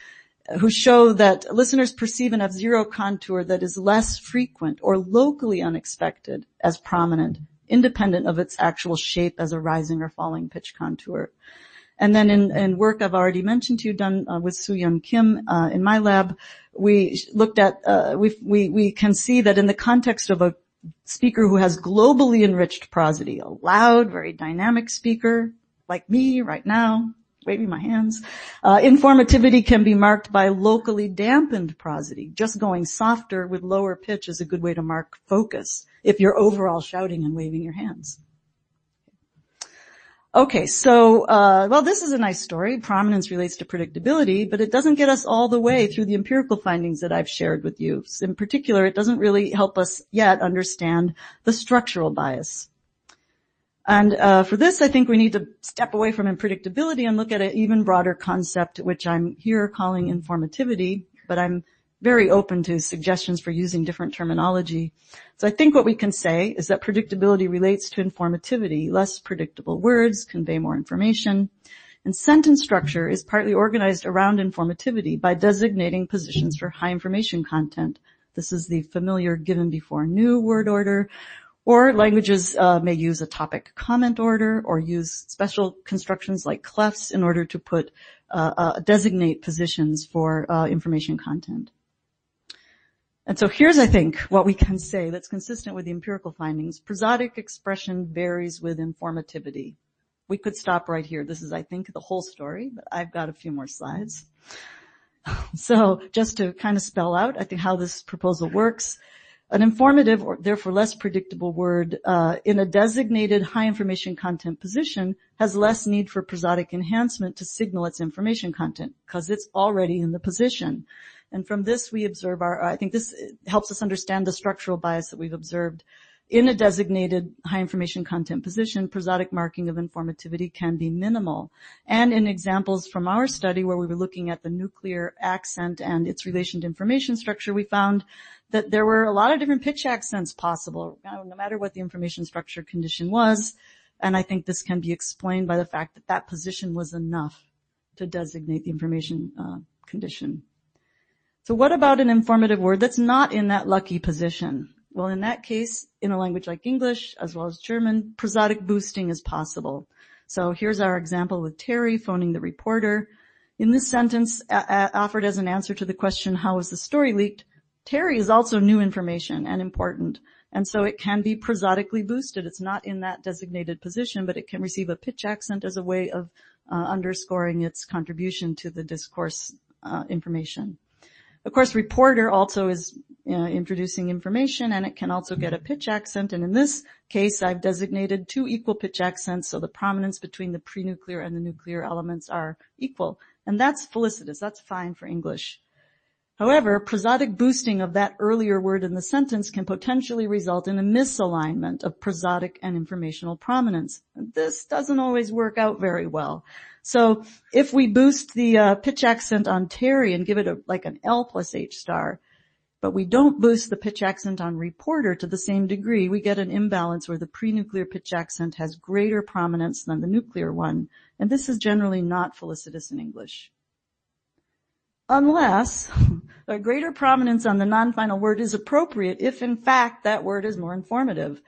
uh, who show that listeners perceive an F0 contour that is less frequent or locally unexpected as prominent, independent of its actual shape as a rising or falling pitch contour. And then in, in work I've already mentioned to you done uh, with Suyeon Im uh, in my lab, we looked at, uh, we, we, we can see that in the context of a speaker who has globally enriched prosody, a loud, very dynamic speaker, like me right now, waving my hands. Uh, informativity can be marked by locally dampened prosody. Just going softer with lower pitch is a good way to mark focus if you're overall shouting and waving your hands. Okay, so, uh, well, this is a nice story. Prominence relates to predictability, but it doesn't get us all the way through the empirical findings that I've shared with you. In particular, it doesn't really help us yet understand the structural bias. And uh, for this, I think we need to step away from unpredictability and look at an even broader concept, which I'm here calling informativity, but I'm very open to suggestions for using different terminology. So I think what we can say is that predictability relates to informativity. Less predictable words convey more information. And sentence structure is partly organized around informativity by designating positions for high information content. This is the familiar given before new word order, or languages uh, may use a topic comment order or use special constructions like clefts in order to put uh, uh, designate positions for uh, information content. And so here's, I think, what we can say that's consistent with the empirical findings. Prosodic expression varies with informativity. We could stop right here. This is, I think, the whole story, but I've got a few more slides. So just to kind of spell out, I think how this proposal works. An informative or therefore less predictable word uh, in a designated high information content position has less need for prosodic enhancement to signal its information content because it's already in the position. And from this we observe our, I think this helps us understand the structural bias that we've observed in a designated high information content position, prosodic marking of informativity can be minimal. And in examples from our study where we were looking at the nuclear accent and its relation to information structure, we found that there were a lot of different pitch accents possible, no matter what the information structure condition was. And I think this can be explained by the fact that that position was enough to designate the information uh, condition. So what about an informative word that's not in that lucky position? Well, in that case, in a language like English, as well as German, prosodic boosting is possible. So here's our example with Terry phoning the reporter. In this sentence, offered as an answer to the question, how was the story leaked? Terry is also new information and important. And so it can be prosodically boosted. It's not in that designated position, but it can receive a pitch accent as a way of uh, underscoring its contribution to the discourse uh, information. Of course, reporter also is uh, introducing information and it can also get a pitch accent. And in this case, I've designated two equal pitch accents. So the prominence between the pre-nuclear and the nuclear elements are equal. And that's felicitous. That's fine for English. However, prosodic boosting of that earlier word in the sentence can potentially result in a misalignment of prosodic and informational prominence. This doesn't always work out very well. So if we boost the uh, pitch accent on Terry and give it a, like an L plus H star, but we don't boost the pitch accent on reporter to the same degree, we get an imbalance where the pre-nuclear pitch accent has greater prominence than the nuclear one. And this is generally not felicitous in English. Unless a greater prominence on the non-final word is appropriate if in fact that word is more informative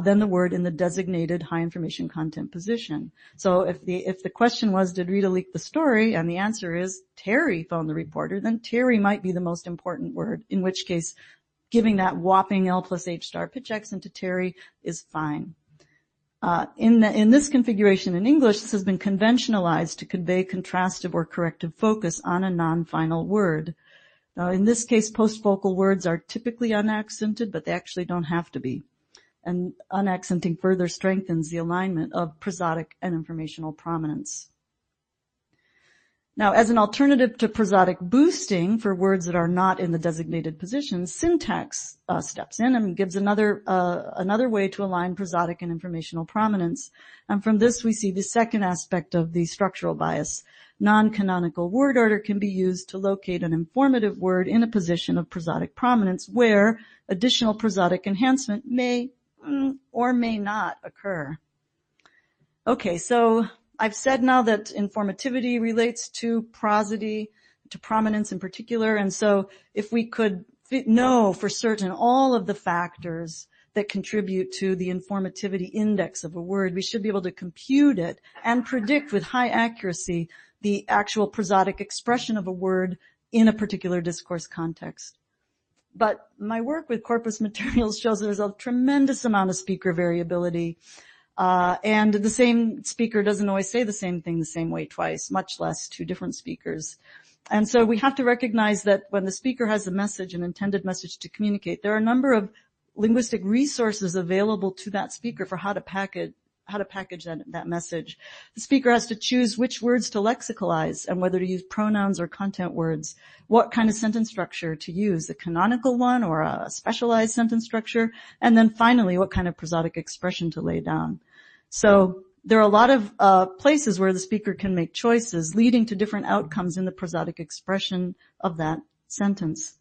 than the word in the designated high information content position. So if the if the question was, did Rita leak the story, and the answer is Terry phoned the reporter, then Terry might be the most important word. In which case, giving that whopping L plus H star pitch accent to Terry is fine. Uh, in, the, in this configuration in English, this has been conventionalized to convey contrastive or corrective focus on a non-final word. Now, in this case, postfocal words are typically unaccented, but they actually don't have to be and unaccenting further strengthens the alignment of prosodic and informational prominence. Now, as an alternative to prosodic boosting for words that are not in the designated position, syntax uh, steps in and gives another uh, another way to align prosodic and informational prominence. And from this, we see the second aspect of the structural bias. Non-canonical word order can be used to locate an informative word in a position of prosodic prominence where additional prosodic enhancement may Mm, or may not occur. Okay, so I've said now that informativity relates to prosody, to prominence in particular, and so if we could know for certain all of the factors that contribute to the informativity index of a word, we should be able to compute it and predict with high accuracy the actual prosodic expression of a word in a particular discourse context. But my work with corpus materials shows there's a tremendous amount of speaker variability. Uh, and the same speaker doesn't always say the same thing the same way twice, much less two different speakers. And so we have to recognize that when the speaker has a message, an intended message to communicate, there are a number of linguistic resources available to that speaker for how to package, how to package that, that message. The speaker has to choose which words to lexicalize and whether to use pronouns or content words, what kind of sentence structure to use, a canonical one or a specialized sentence structure, and then finally what kind of prosodic expression to lay down. So there are a lot of uh, places where the speaker can make choices leading to different outcomes in the prosodic expression of that sentence.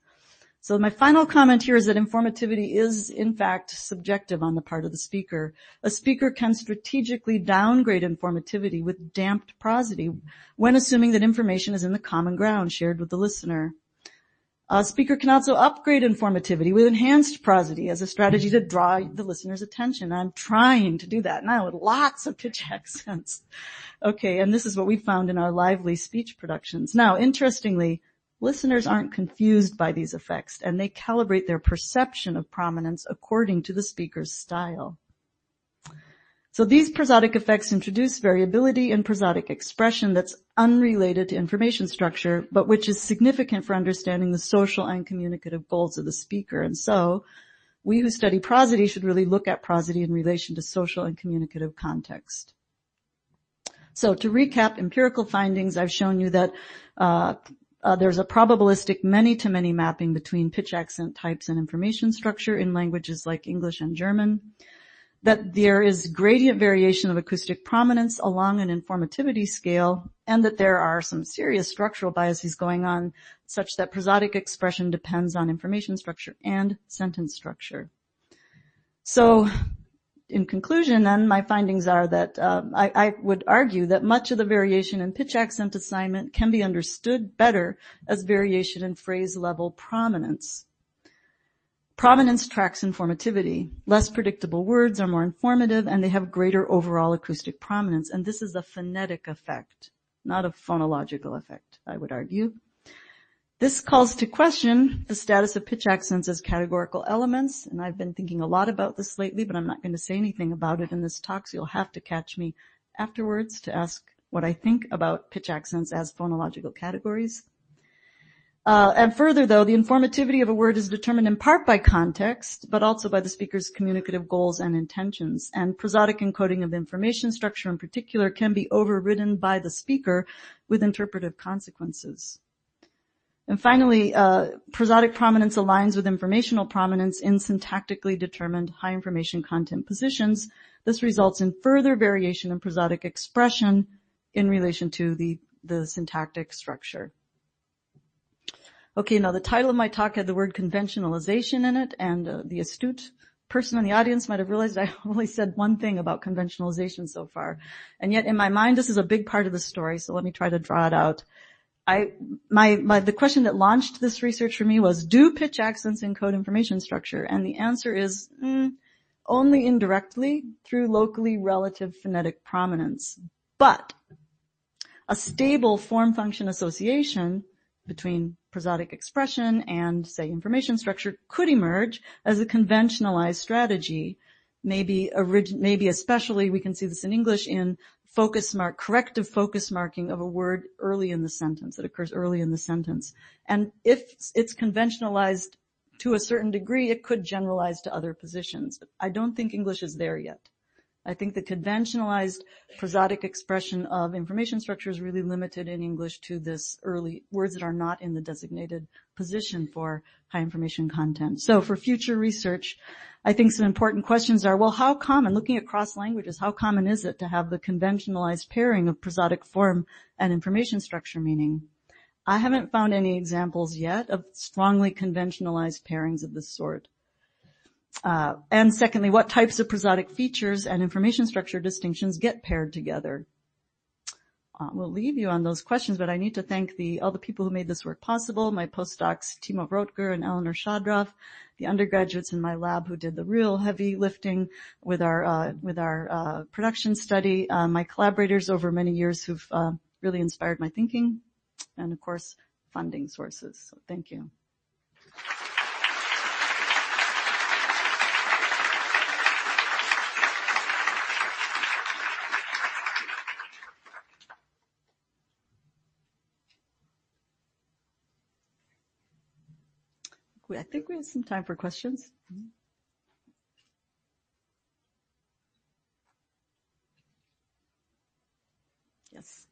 So my final comment here is that informativity is in fact subjective on the part of the speaker. A speaker can strategically downgrade informativity with damped prosody when assuming that information is in the common ground shared with the listener. A speaker can also upgrade informativity with enhanced prosody as a strategy to draw the listener's attention. I'm trying to do that now with lots of pitch accents. Okay, and this is what we found in our lively speech productions. Now, interestingly, Listeners aren't confused by these effects and they calibrate their perception of prominence according to the speaker's style. So these prosodic effects introduce variability in prosodic expression that's unrelated to information structure, but which is significant for understanding the social and communicative goals of the speaker. And so we who study prosody should really look at prosody in relation to social and communicative context. So to recap empirical findings, I've shown you that uh, uh, there's a probabilistic many-to-many mapping between pitch accent types and information structure in languages like English and German, that there is gradient variation of acoustic prominence along an informativity scale, and that there are some serious structural biases going on such that prosodic expression depends on information structure and sentence structure. So in conclusion, then, my findings are that uh, I, I, would argue that much of the variation in pitch accent assignment can be understood better as variation in phrase level prominence. Prominence tracks informativity. Less predictable words are more informative and they have greater overall acoustic prominence. And this is a phonetic effect, not a phonological effect, I would argue. This calls to question the status of pitch accents as categorical elements, and I've been thinking a lot about this lately, but I'm not going to say anything about it in this talk, so you'll have to catch me afterwards to ask what I think about pitch accents as phonological categories. Uh, and further though, the informativity of a word is determined in part by context, but also by the speaker's communicative goals and intentions. And prosodic encoding of information structure in particular can be overridden by the speaker with interpretive consequences. And finally, uh, prosodic prominence aligns with informational prominence in syntactically determined high information content positions. This results in further variation in prosodic expression in relation to the, the syntactic structure. Okay, now the title of my talk had the word conventionalization in it, and uh, the astute person in the audience might have realized I only said one thing about conventionalization so far. And yet in my mind, this is a big part of the story, so let me try to draw it out. I, my, my, the question that launched this research for me was, do pitch accents encode information structure? And the answer is, mm, only indirectly through locally relative phonetic prominence. But a stable form function association between prosodic expression and say information structure could emerge as a conventionalized strategy. Maybe, maybe especially we can see this in English in focus mark, corrective focus marking of a word early in the sentence. It occurs early in the sentence. And if it's conventionalized to a certain degree, it could generalize to other positions. I don't think English is there yet. I think the conventionalized prosodic expression of information structure is really limited in English to this early words that are not in the designated position for high information content. So for future research, I think some important questions are, well, how common, looking across languages, how common is it to have the conventionalized pairing of prosodic form and information structure meaning? I haven't found any examples yet of strongly conventionalized pairings of this sort. Uh, and secondly, what types of prosodic features and information structure distinctions get paired together? Uh, we'll leave you on those questions, but I need to thank the, all the people who made this work possible, my postdocs Timo Roettger and Eleanor Chodroff, the undergraduates in my lab who did the real heavy lifting with our, uh, with our uh, production study, uh, my collaborators over many years who've uh, really inspired my thinking, and of course, funding sources. So thank you. I think we have some time for questions. Yes.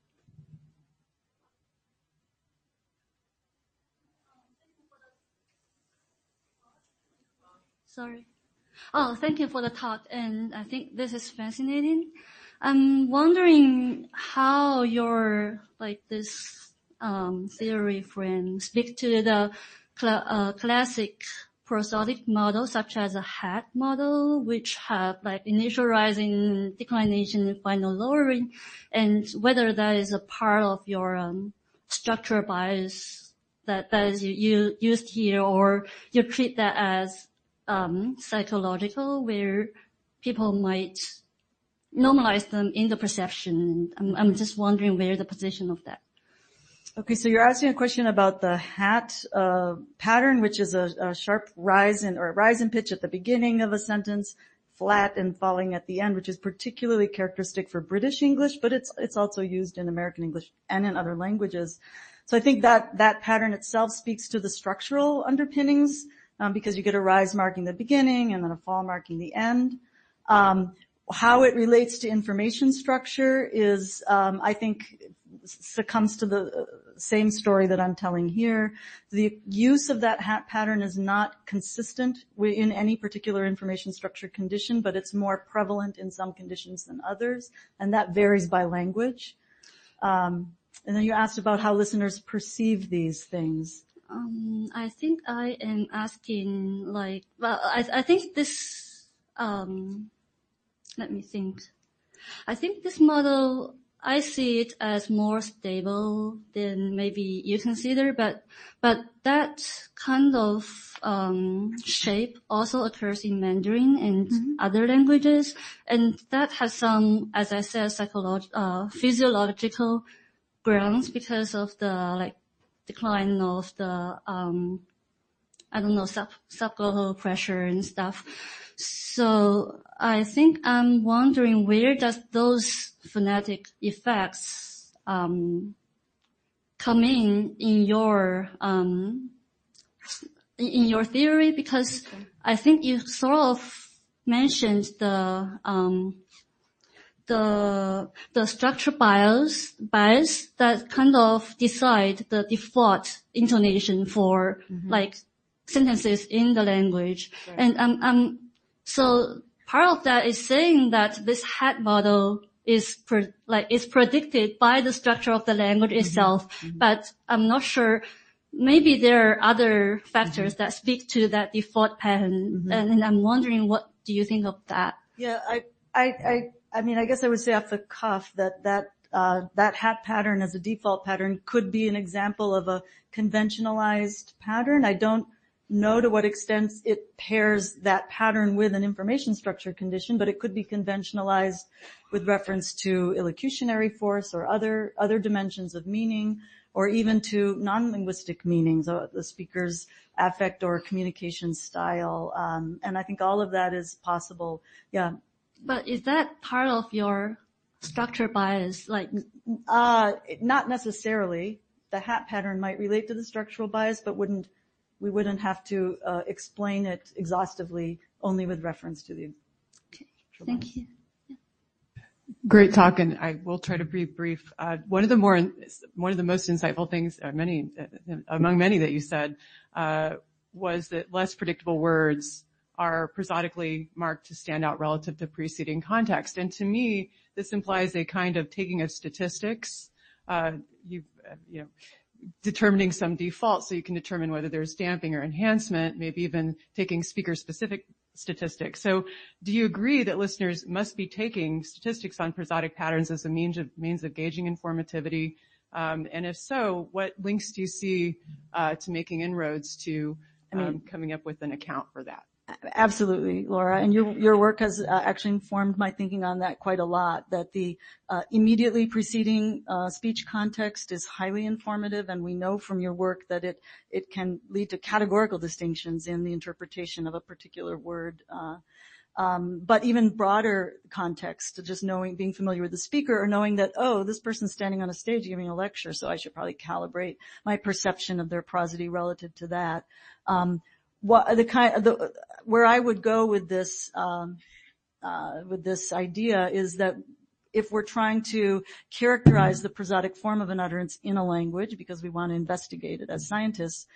Sorry. Oh, thank you for the talk, and I think this is fascinating. I'm wondering how your like this um, theory frame speak to the classic prosodic model such as a hat model, which have like initial rising, declination, final lowering, and whether that is a part of your um, bias that, that is you, used here, or you treat that as um, psychological, where people might normalize them in the perception. I'm, I'm just wondering where the position of that. Okay, so you're asking a question about the hat uh, pattern, which is a, a, sharp rise in or rise in pitch at the beginning of a sentence, flat and falling at the end, which is particularly characteristic for British English, but it's it's also used in American English and in other languages. So I think that that pattern itself speaks to the structural underpinnings um, because you get a rise marking the beginning and then a fall marking the end. Um, how it relates to information structure is, um, I think, succumbs to the same story that I'm telling here. The use of that hat pattern is not consistent in any particular information structure condition, but it's more prevalent in some conditions than others, and that varies by language. Um, and then you asked about how listeners perceive these things. Um, I think I am asking like, well, I, I think this, um, let me think. I think this model, I see it as more stable than maybe you consider, but, but that kind of, um, shape also occurs in Mandarin and mm-hmm. other languages. And that has some, as I said, psychological, uh, physiological grounds because of the like decline of the, um, I don't know, sub, subglottal pressure and stuff. So I think I'm wondering where does those phonetic effects, um, come in in your, um, in your theory? Because I think you sort of mentioned the, um, the the structure bias bias that kind of decide the default intonation for mm-hmm. like sentences in the language. Right. And um, um, so part of that is saying that this hat model is per, like is predicted by the structure of the language mm-hmm. itself. Mm-hmm. But I'm not sure. Maybe there are other factors mm-hmm. that speak to that default pattern, mm-hmm. and, and I'm wondering what do you think of that? Yeah, I I, I I mean, I guess I would say off the cuff that that uh, that hat pattern as a default pattern could be an example of a conventionalized pattern. I don't know to what extent it pairs that pattern with an information structure condition, but it could be conventionalized with reference to illocutionary force or other other dimensions of meaning, or even to non-linguistic meanings, uh, the speaker's affect or communication style. Um, and I think all of that is possible. Yeah, but is that part of your structure bias? Like, uh, not necessarily. The hat pattern might relate to the structural bias, but wouldn't, we wouldn't have to uh, explain it exhaustively only with reference to the. Okay. Thank you. Great talk, and I will try to be brief. Uh, one of the more, one of the most insightful things, uh, many, uh, among many that you said, uh, was that less predictable words are prosodically marked to stand out relative to preceding context. And to me, this implies a kind of taking of statistics, uh, you, uh, you know, determining some default so you can determine whether there's damping or enhancement, maybe even taking speaker specific statistics. So do you agree that listeners must be taking statistics on prosodic patterns as a means of, means of gauging informativity? Um, and if so, what links do you see uh, to making inroads to um, I mean, coming up with an account for that? Absolutely, Laura. And your, your work has uh, actually informed my thinking on that quite a lot, that the uh, immediately preceding uh, speech context is highly informative, and we know from your work that it, it can lead to categorical distinctions in the interpretation of a particular word. Uh, um, but even broader context, just knowing, being familiar with the speaker or knowing that, oh, this person's standing on a stage giving a lecture, so I should probably calibrate my perception of their prosody relative to that. Um, what the kind the where I would go with this um, uh, with this idea is that if we're trying to characterize the prosodic form of an utterance in a language because we want to investigate it as scientists,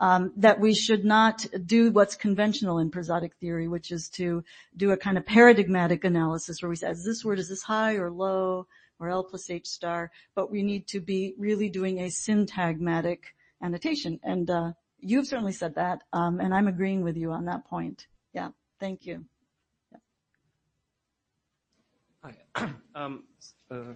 um, that we should not do what's conventional in prosodic theory, which is to do a kind of paradigmatic analysis where we say, is this word, is this high or low or L plus H star? But we need to be really doing a syntagmatic annotation. And uh, You've certainly said that, um, and I'm agreeing with you on that point. Yeah. Thank you. Hi. Um, uh,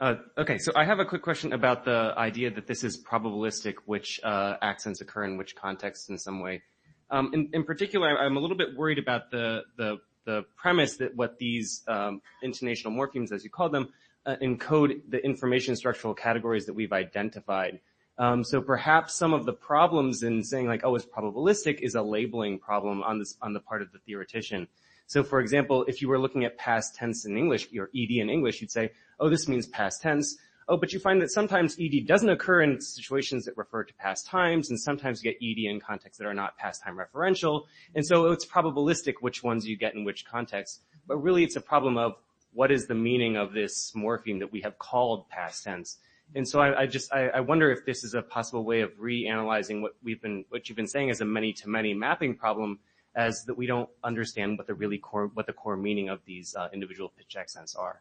uh, okay, so I have a quick question about the idea that this is probabilistic, which uh, accents occur in which context in some way. Um, in, in, particular, I'm a little bit worried about the the, the premise that what these um, intonational morphemes, as you call them, uh, encode the information structural categories that we've identified. Um, so perhaps some of the problems in saying like, oh, it's probabilistic is a labeling problem on this, on the part of the theoretician. So for example, if you were looking at past tense in English, or ed in English, you'd say, oh, this means past tense. Oh, but you find that sometimes ed doesn't occur in situations that refer to past times, and sometimes you get ed in contexts that are not past time referential. And so it's probabilistic which ones you get in which context. But really it's a problem of what is the meaning of this morpheme that we have called past tense. And so I, just I, wonder if this is a possible way of reanalyzing what we've been what you've been saying as a many-to-many mapping problem, as that we don't understand what the really core what the core meaning of these uh, individual pitch accents are.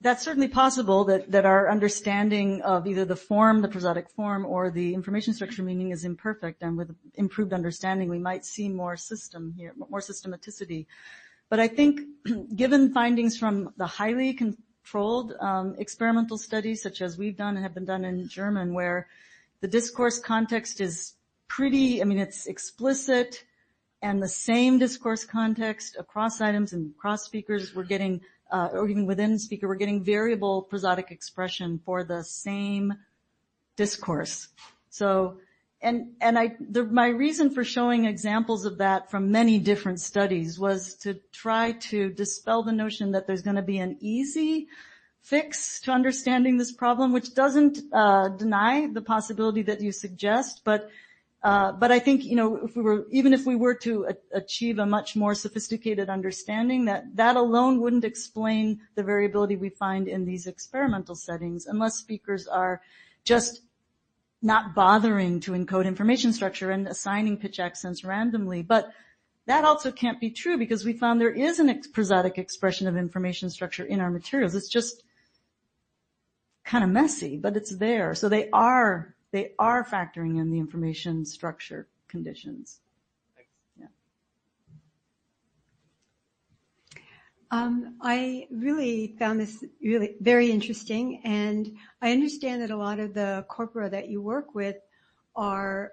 That's certainly possible that, that our understanding of either the form, the prosodic form, or the information structure meaning is imperfect, and with improved understanding, we might see more system here, more systematicity. But I think, given findings from the highly controlled um, experimental studies, such as we've done and have been done in German, where the discourse context is pretty, I mean, it's explicit, and the same discourse context across items and cross speakers, we're getting uh, or even within speaker, we're getting variable prosodic expression for the same discourse. So, and, and I, the, my reason for showing examples of that from many different studies was to try to dispel the notion that there's going to be an easy fix to understanding this problem, which doesn't uh, deny the possibility that you suggest, but uh, but I think, you know, if we were, even if we were to achieve a much more sophisticated understanding, that that alone wouldn't explain the variability we find in these experimental settings, unless speakers are just not bothering to encode information structure and assigning pitch accents randomly. But that also can't be true because we found there is an ex- prosodic expression of information structure in our materials. It's just kind of messy, but it's there. So they are they are factoring in the information structure conditions. Um, I really found this really very interesting, and I understand that a lot of the corpora that you work with are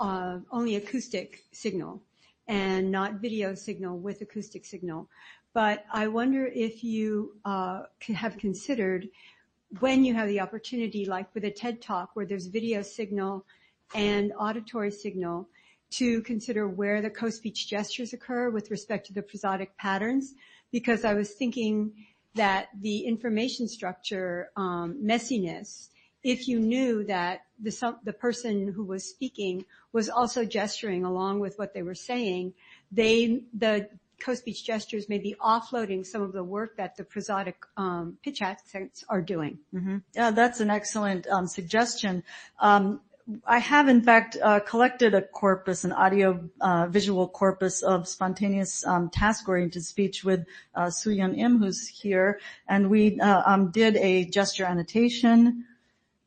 uh, only acoustic signal and not video signal with acoustic signal. But I wonder if you uh, have considered when you have the opportunity, like with a TED Talk where there's video signal and auditory signal, to consider where the co-speech gestures occur with respect to the prosodic patterns, because I was thinking that the information structure um, messiness, if you knew that the, the person who was speaking was also gesturing along with what they were saying, they the co-speech gestures may be offloading some of the work that the prosodic um, pitch accents are doing. Mm-hmm. Yeah, that's an excellent um, suggestion. Um, I have in fact uh, collected a corpus, an audio uh, visual corpus of spontaneous um, task-oriented speech with uh, Suyeon Im, who's here, and we uh, um, did a gesture annotation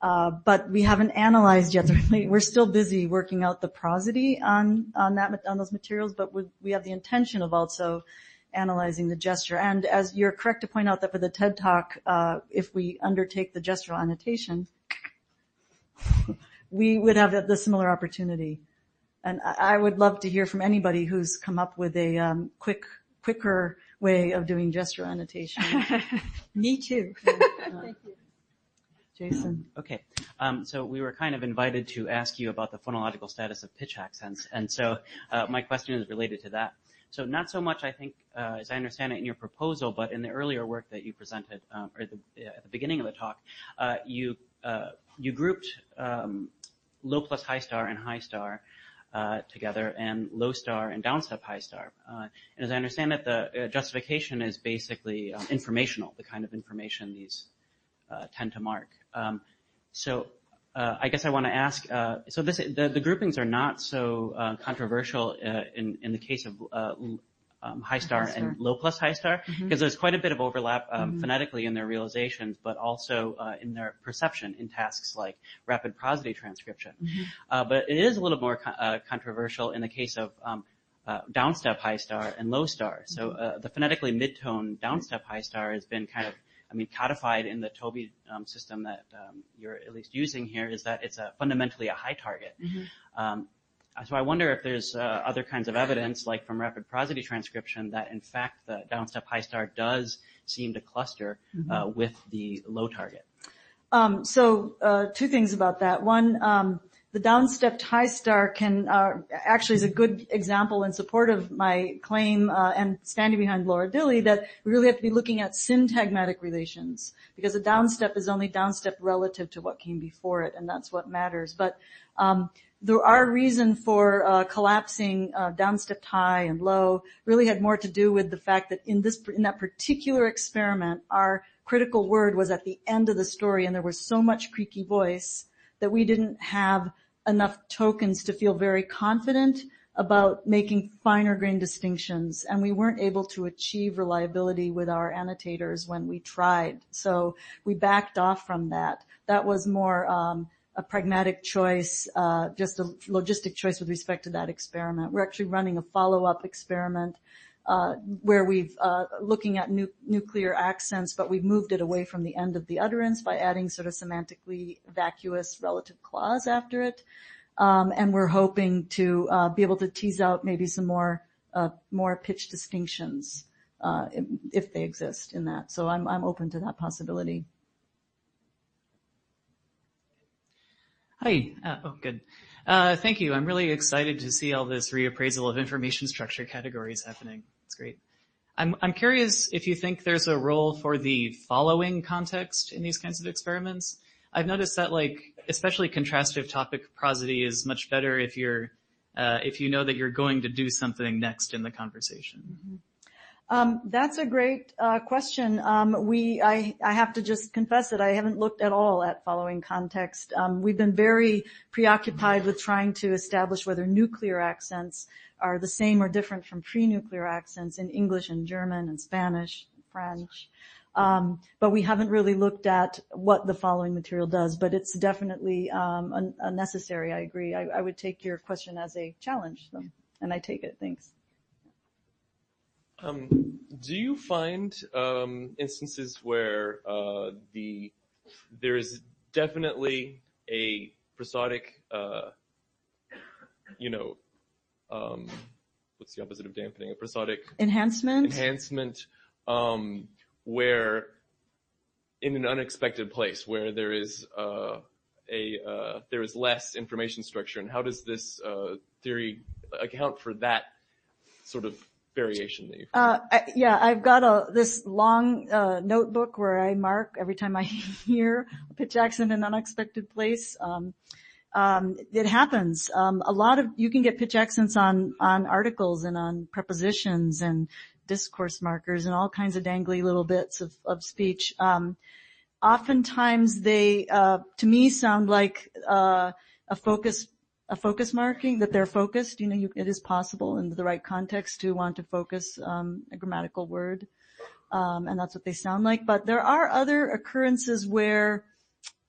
uh, but we haven't analyzed yet. We're still busy working out the prosody on on that on those materials, but we, we have the intention of also analyzing the gesture. And as you're correct to point out that for the TED Talk, uh, if we undertake the gestural annotation, we would have the similar opportunity. And I would love to hear from anybody who's come up with a um, quick, quicker way of doing gesture annotation. Me too. Uh, Thank you. Jason. Okay. Um, so we were kind of invited to ask you about the phonological status of pitch accents. And so uh, my question is related to that. So not so much, I think, uh, as I understand it in your proposal, but in the earlier work that you presented, um, or the, at the beginning of the talk, uh, you uh, you grouped um, low plus high star and high star uh, together, and low star and downstep high star. Uh, and as I understand it, the justification is basically um, informational, the kind of information these tend to mark. Um, so uh, I guess I want to ask, uh, so this, the, the, groupings are not so uh, controversial uh, in, in the case of uh, high star, high star and low plus high star, because mm-hmm. there's quite a bit of overlap um, mm-hmm. phonetically in their realizations, but also uh, in their perception in tasks like rapid prosody transcription. Mm-hmm. but it is a little more co- controversial in the case of um, downstep high star and low star. So the phonetically mid-tone downstep high star has been kind of I mean, codified in the ToBI um, system that um, you're at least using here is that it's a fundamentally a high target. Mm-hmm. Um, so I wonder if there's uh, other kinds of evidence, like from rapid prosody transcription, that in fact the downstep high star does seem to cluster mm-hmm. uh, with the low target. Um, so uh, two things about that. One, um, the downstepped high star can uh, actually is a good example in support of my claim uh, and standing behind Laura Dilley that we really have to be looking at syntagmatic relations because a downstep is only downstep relative to what came before it, and that's what matters. There, our reason for uh, collapsing uh, downstepped high and low really had more to do with the fact that in this in that particular experiment, our critical word was at the end of the story, and there was so much creaky voice that we didn't have enough tokens to feel very confident about making finer grain distinctions and we weren't able to achieve reliability with our annotators when we tried. So we backed off from that. That was more um, a pragmatic choice, uh, just a logistic choice with respect to that experiment. We're actually running a follow-up experiment uh, where we've uh, looking at nuclear accents, but we've moved it away from the end of the utterance by adding sort of semantically vacuous relative clause after it. Um, and we're hoping to be able to tease out maybe some more more pitch distinctions if, they exist in that. So I'm I'm open to that possibility. Hi. Uh, oh, good. Uh, thank you. I'm really excited to see all this reappraisal of information structure categories happening. It's great. I'm, I'm curious if you think there's a role for the following context in these kinds of experiments. I've noticed that like, especially contrastive topic prosody is much better if you're, uh, if you know that you're going to do something next in the conversation. Um, that's a great uh, question. Um, we, I, I, have to just confess that I haven't looked at all at following context. Um, we've been very preoccupied with trying to establish whether nuclear accents are the same or different from pre-nuclear accents in English and German and Spanish, French. But we haven't really looked at what the following material does, but it's definitely um, a, a necessary. I agree. I, I, would take your question as a challenge, though, and I take it. Thanks. Um, do you find um, instances where uh, the there is definitely a prosodic, uh, you know, um, what's the opposite of dampening? A prosodic enhancement. Enhancement um, where in an unexpected place where there is uh, a uh, there is less information structure, and how does this uh, theory account for that sort of variation that you uh, yeah, I've got a this long uh, notebook where I mark every time I hear a pitch accent in an unexpected place. Um, um, it happens. Um, a lot of you can get pitch accents on on articles and on prepositions and discourse markers and all kinds of dangly little bits of, of speech. Um, oftentimes they, uh, to me sound like, uh, a focus, a focus marking, that they're focused. You know, it is possible in the right context to want to focus, um, a grammatical word. Um, and that's what they sound like. But there are other occurrences where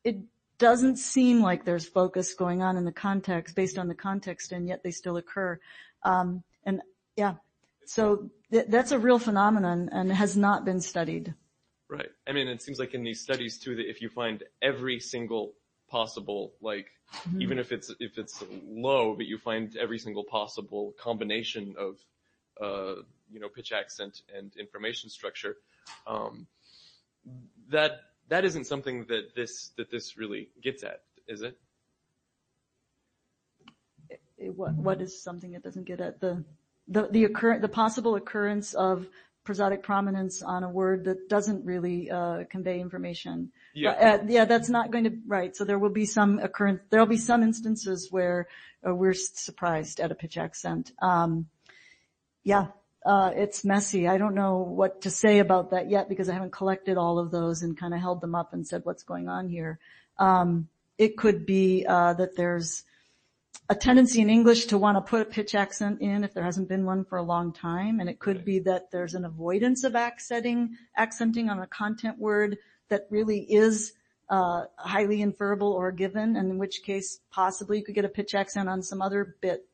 it doesn't seem like there's focus going on in the context based on the context and yet they still occur. Um, and yeah, so th- that's a real phenomenon and has not been studied. Right. I mean, it seems like in these studies too that if you find every single possible, like mm-hmm. even if it's if it's low, but you find every single possible combination of, uh, you know, pitch accent and information structure, um, that that isn't something that this that this really gets at, is it? it what what is something it doesn't get at the the the occur the possible occurrence of prosodic prominence on a word that doesn't really uh, convey information. Yeah. Uh, yeah, that's not going to right. So there will be some occurrence. There will be some instances where uh, we're surprised at a pitch accent. Um, yeah, uh, it's messy. I don't know what to say about that yet because I haven't collected all of those and kind of held them up and said what's going on here. Um, it could be uh, that there's a tendency in English to want to put a pitch accent in if there hasn't been one for a long time. And it could be that there's an avoidance of accenting, accenting on a content word that really is uh, highly inferable or given, and in which case possibly you could get a pitch accent on some other bit.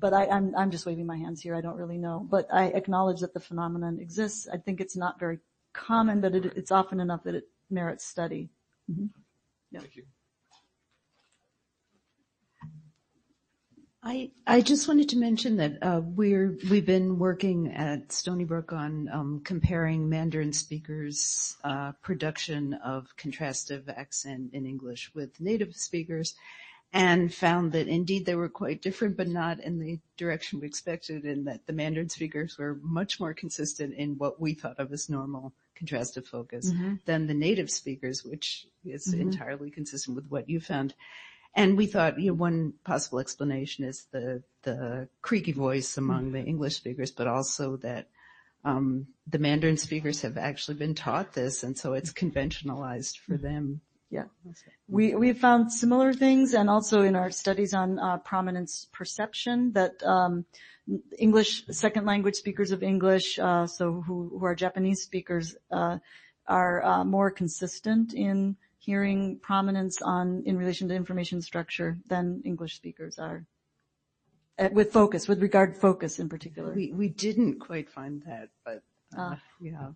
But I, am I'm, I'm just waving my hands here. I don't really know. But I acknowledge that the phenomenon exists. I think it's not very common, but it, it's often enough that it merits study. Mm-hmm. Yeah. Thank you. I, I just wanted to mention that uh, we're we've been working at Stony Brook on um, comparing Mandarin speakers' uh, production of contrastive accent in English with native speakers, and found that indeed they were quite different, but not in the direction we expected, and that the Mandarin speakers were much more consistent in what we thought of as normal contrastive focus Mhm. than the native speakers, which is Mhm. entirely consistent with what you found. And we thought, you know, one possible explanation is the, the creaky voice among the English speakers, but also that um, the Mandarin speakers have actually been taught this, and so it's conventionalized for them. Yeah. We, we found similar things and also in our studies on uh, prominence perception that um, English, second language speakers of English, uh, so who, who are Japanese speakers, uh, are uh, more consistent in hearing prominence on in relation to information structure than English speakers are. Uh, with focus, with regard focus in particular. We, we didn't quite find that, but uh, Ah. yeah.